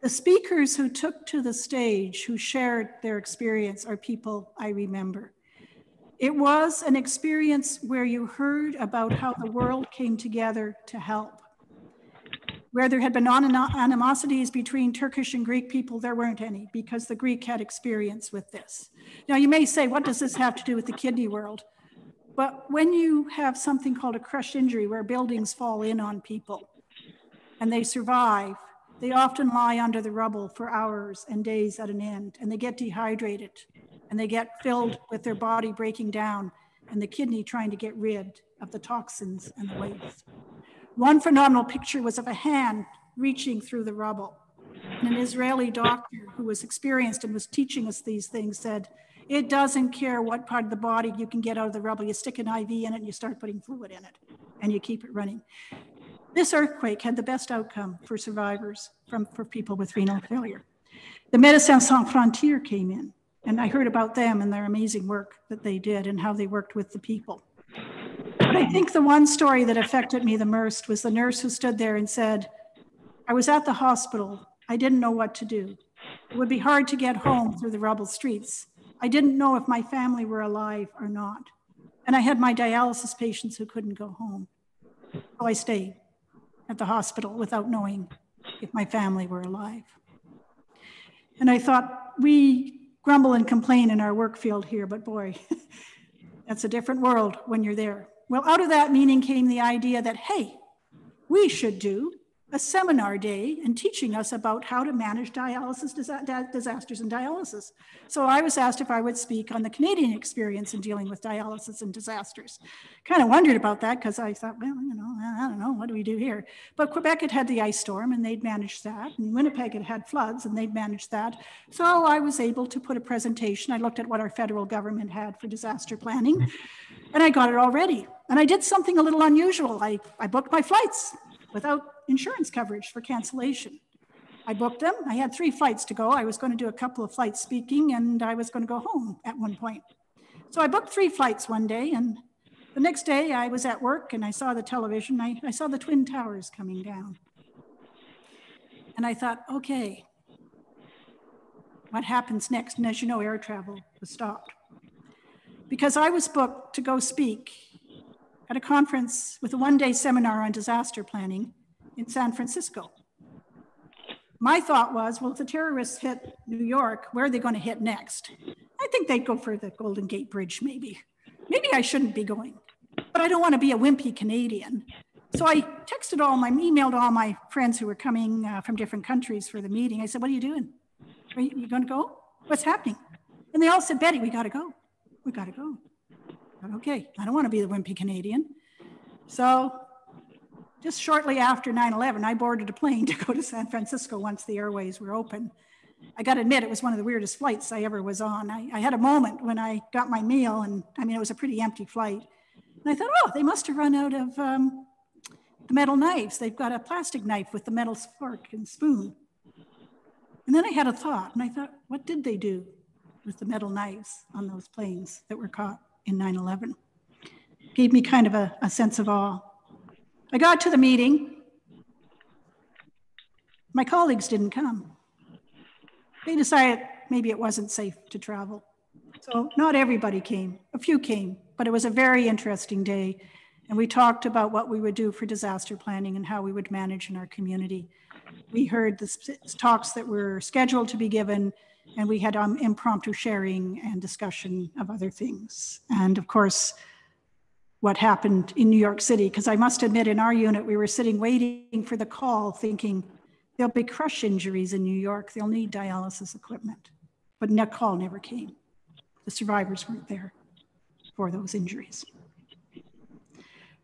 The speakers who took to the stage, who shared their experience, are people I remember. It was an experience where you heard about how the world came together to help. Where there had been animosities between Turkish and Greek people, there weren't any because the Greek had experience with this. Now, you may say, what does this have to do with the kidney world? But when you have something called a crush injury, where buildings fall in on people and they survive, they often lie under the rubble for hours and days at an end, and they get dehydrated and they get filled with their body breaking down and the kidney trying to get rid of the toxins and the waste. One phenomenal picture was of a hand reaching through the rubble. And an Israeli doctor who was experienced and was teaching us these things said, it doesn't care what part of the body you can get out of the rubble. You stick an IV in it and you start putting fluid in it and you keep it running. This earthquake had the best outcome for survivors from, for people with renal failure. The Médecins Sans Frontières came in and I heard about them and their amazing work that they did and how they worked with the people. But I think the one story that affected me the most was the nurse who stood there and said, I was at the hospital. I didn't know what to do. It would be hard to get home through the rubble streets. I didn't know if my family were alive or not. And I had my dialysis patients who couldn't go home. So I stayed at the hospital without knowing if my family were alive. And I thought, we grumble and complain in our work field here, but boy, that's a different world when you're there. Well, out of that meaning came the idea that, hey, we should do a seminar day and teaching us about how to manage dialysis disasters and dialysis. So I was asked if I would speak on the Canadian experience in dealing with dialysis and disasters. Kind of wondered about that because I thought, well, you know, I don't know, what do we do here? But Quebec had had the ice storm and they'd managed that, and Winnipeg had had floods and they'd managed that. So I was able to put a presentation. I looked at what our federal government had for disaster planning, and I got it all ready. And I did something a little unusual. I, I booked my flights without insurance coverage for cancellation. I booked them. I had three flights to go. I was going to do a couple of flights speaking and I was going to go home at one point. So I booked three flights one day and the next day I was at work and I saw the television. I, I saw the Twin Towers coming down. And I thought, okay, what happens next? And as you know, air travel was stopped. Because I was booked to go speak at a conference with a one day seminar on disaster planning in San Francisco. My thought was, well, if the terrorists hit New York, where are they going to hit next? I think they'd go for the Golden Gate Bridge, maybe. Maybe I shouldn't be going, but I don't want to be a wimpy Canadian. So I texted all my, emailed all my friends who were coming uh, from different countries for the meeting. I said, what are you doing? Are you, you going to go? What's happening? And they all said, Betty, we got to go. We got to go. okay, I don't want to be the wimpy Canadian. So just shortly after 9 11, I boarded a plane to go to San Francisco once the airways were open. I got to admit, it was one of the weirdest flights I ever was on. I, I, had a moment when I got my meal, and I mean, it was a pretty empty flight. And I thought, oh, they must have run out of um, the metal knives. They've got a plastic knife with the metal fork and spoon. And then I had a thought, and I thought, what did they do with the metal knives on those planes that were caught in 9 11? Gave me kind of a, a sense of awe. I got to the meeting. My colleagues didn't come. They decided maybe it wasn't safe to travel. So not everybody came, a few came, but it was a very interesting day. And we talked about what we would do for disaster planning and how we would manage in our community. We heard the talks that were scheduled to be given, and we had um, impromptu sharing and discussion of other things. And of course, what happened in New York City, because I must admit, in our unit, we were sitting waiting for the call, thinking there'll be crush injuries in New York, they'll need dialysis equipment. But that call never came. The survivors weren't there for those injuries.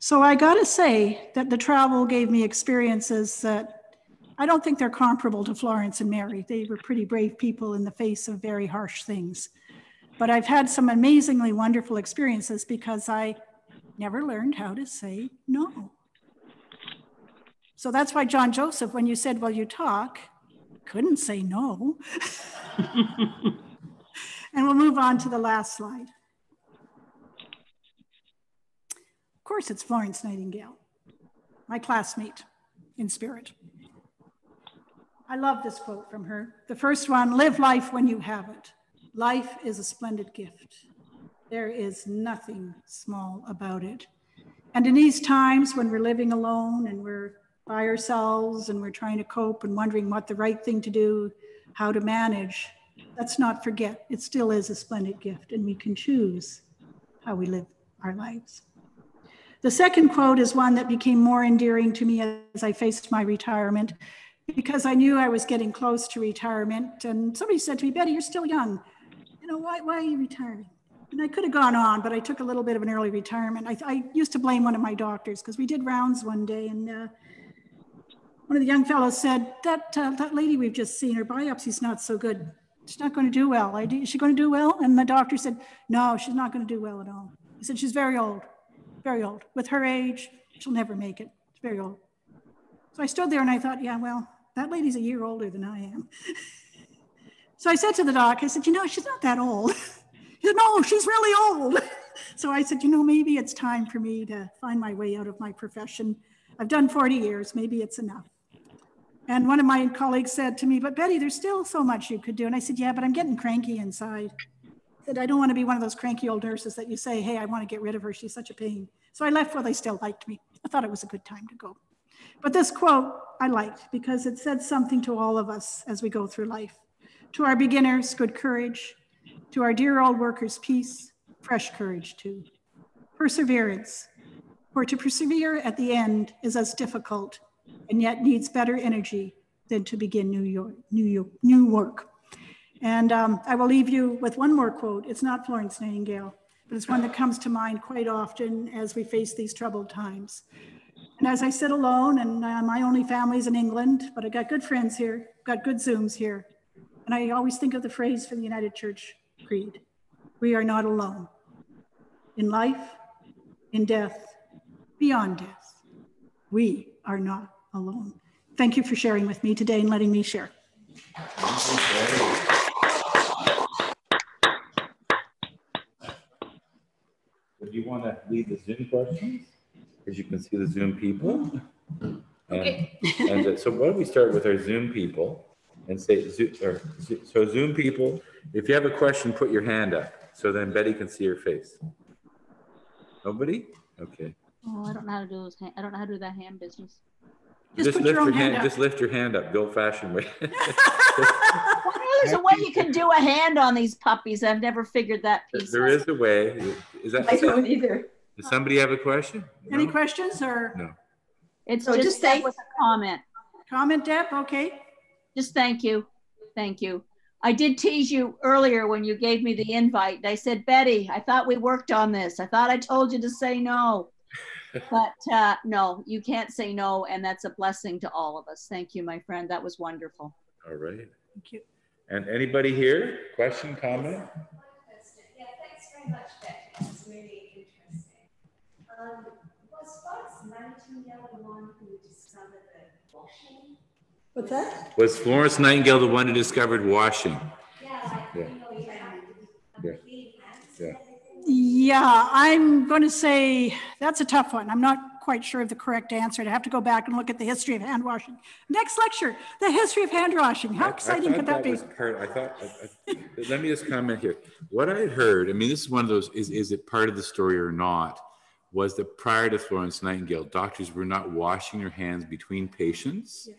So I gotta say that the travel gave me experiences that I don't think they're comparable to Florence and Mary. They were pretty brave people in the face of very harsh things. But I've had some amazingly wonderful experiences because I never learned how to say no. So that's why John Joseph, when you said, well, you talk, couldn't say no. and we'll move on to the last slide. Of course, it's Florence Nightingale, my classmate in spirit. I love this quote from her. The first one live life when you have it. Life is a splendid gift. There is nothing small about it. And in these times when we're living alone and we're by ourselves and we're trying to cope and wondering what the right thing to do, how to manage, let's not forget it still is a splendid gift and we can choose how we live our lives. The second quote is one that became more endearing to me as I faced my retirement because I knew I was getting close to retirement. And somebody said to me, Betty, you're still young. You know, why, why are you retiring? And I could have gone on, but I took a little bit of an early retirement. I, I used to blame one of my doctors because we did rounds one day and uh, one of the young fellows said, that, uh, that lady we've just seen, her biopsy's not so good. She's not going to do well. I, is she going to do well? And the doctor said, no, she's not going to do well at all. He said, she's very old very old. With her age, she'll never make it. She's very old. So I stood there and I thought, yeah, well, that lady's a year older than I am. so I said to the doc, I said, you know, she's not that old. said, no, she's really old. so I said, you know, maybe it's time for me to find my way out of my profession. I've done 40 years, maybe it's enough. And one of my colleagues said to me, but Betty, there's still so much you could do. And I said, yeah, but I'm getting cranky inside that I don't want to be one of those cranky old nurses that you say, hey, I want to get rid of her. She's such a pain. So I left while they still liked me. I thought it was a good time to go. But this quote I liked because it said something to all of us as we go through life. To our beginners, good courage. To our dear old workers, peace, fresh courage too. Perseverance. For to persevere at the end is as difficult and yet needs better energy than to begin new, York, new, York, new work. And um, I will leave you with one more quote. It's not Florence Nightingale, but it's one that comes to mind quite often as we face these troubled times. And as I sit alone, and uh, my only family's in England, but I got good friends here, got good Zooms here. And I always think of the phrase from the United Church Creed We are not alone. In life, in death, beyond death, we are not alone. Thank you for sharing with me today and letting me share. Do you want to lead the Zoom questions? As you can see the Zoom people. And, okay. and uh, so why don't we start with our Zoom people and say, or, so Zoom people, if you have a question, put your hand up so then Betty can see your face. Nobody? Okay. Oh, I don't know how to do those. I don't know how to do that hand business. Just, just lift your hand. hand just lift your hand up, the old-fashioned way. there's a way you can do a hand on these puppies. I've never figured that piece. There out. is a way. Is that? I don't either. Does somebody have a question? No? Any questions or? No. It's so just, just say with a comment. Comment, Deb. Okay. Just thank you, thank you. I did tease you earlier when you gave me the invite. I said, Betty, I thought we worked on this. I thought I told you to say no. but uh, no, you can't say no, and that's a blessing to all of us. Thank you, my friend. That was wonderful. All right. Thank you. And anybody here? Question, comment? Yeah, thanks very much, Betty. It's really interesting. Um, was Fox Nightingale the one who discovered the washing? What's that? Was Florence Nightingale the one who discovered washing? Yeah, yeah. you know, you had yeah. yeah. Yeah, I'm going to say that's a tough one. I'm not quite sure of the correct answer. I'd have to go back and look at the history of hand washing. Next lecture, the history of hand washing. How exciting could that, that be? Part, I thought, I, I, let me just comment here. What I heard, I mean, this is one of those, is, is it part of the story or not? Was that prior to Florence Nightingale, doctors were not washing their hands between patients. Yeah.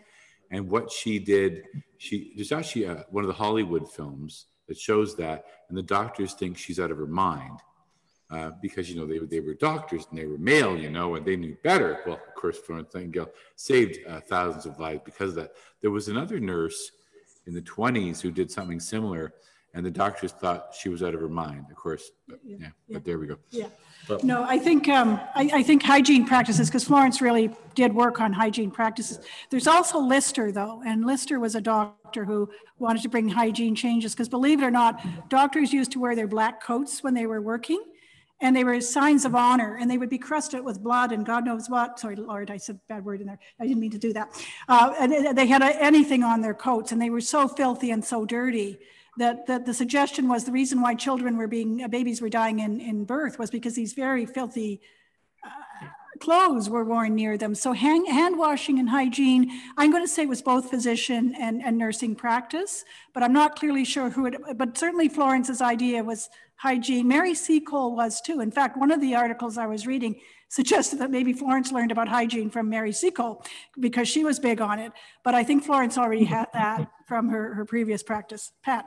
And what she did, she there's actually a, one of the Hollywood films that shows that, and the doctors think she's out of her mind uh, because you know they, they were doctors and they were male, you know, and they knew better. Well, of course, Florence Nightingale saved uh, thousands of lives because of that. There was another nurse in the 20s who did something similar, and the doctors thought she was out of her mind. Of course, but, yeah, yeah, yeah. But there we go. Yeah. But, no, I think um, I, I, think hygiene practices because Florence really did work on hygiene practices. There's also Lister though, and Lister was a doctor who wanted to bring hygiene changes because believe it or not, doctors used to wear their black coats when they were working and they were signs of honor and they would be crusted with blood and god knows what sorry lord i said bad word in there i didn't mean to do that uh, and they had anything on their coats and they were so filthy and so dirty that, that the suggestion was the reason why children were being uh, babies were dying in, in birth was because these very filthy uh, clothes were worn near them. So hand, hand washing and hygiene, I'm going to say was both physician and, and nursing practice, but I'm not clearly sure who it, but certainly Florence's idea was hygiene. Mary Seacole was too. In fact, one of the articles I was reading suggested that maybe Florence learned about hygiene from Mary Seacole because she was big on it. But I think Florence already had that from her, her previous practice. Pat?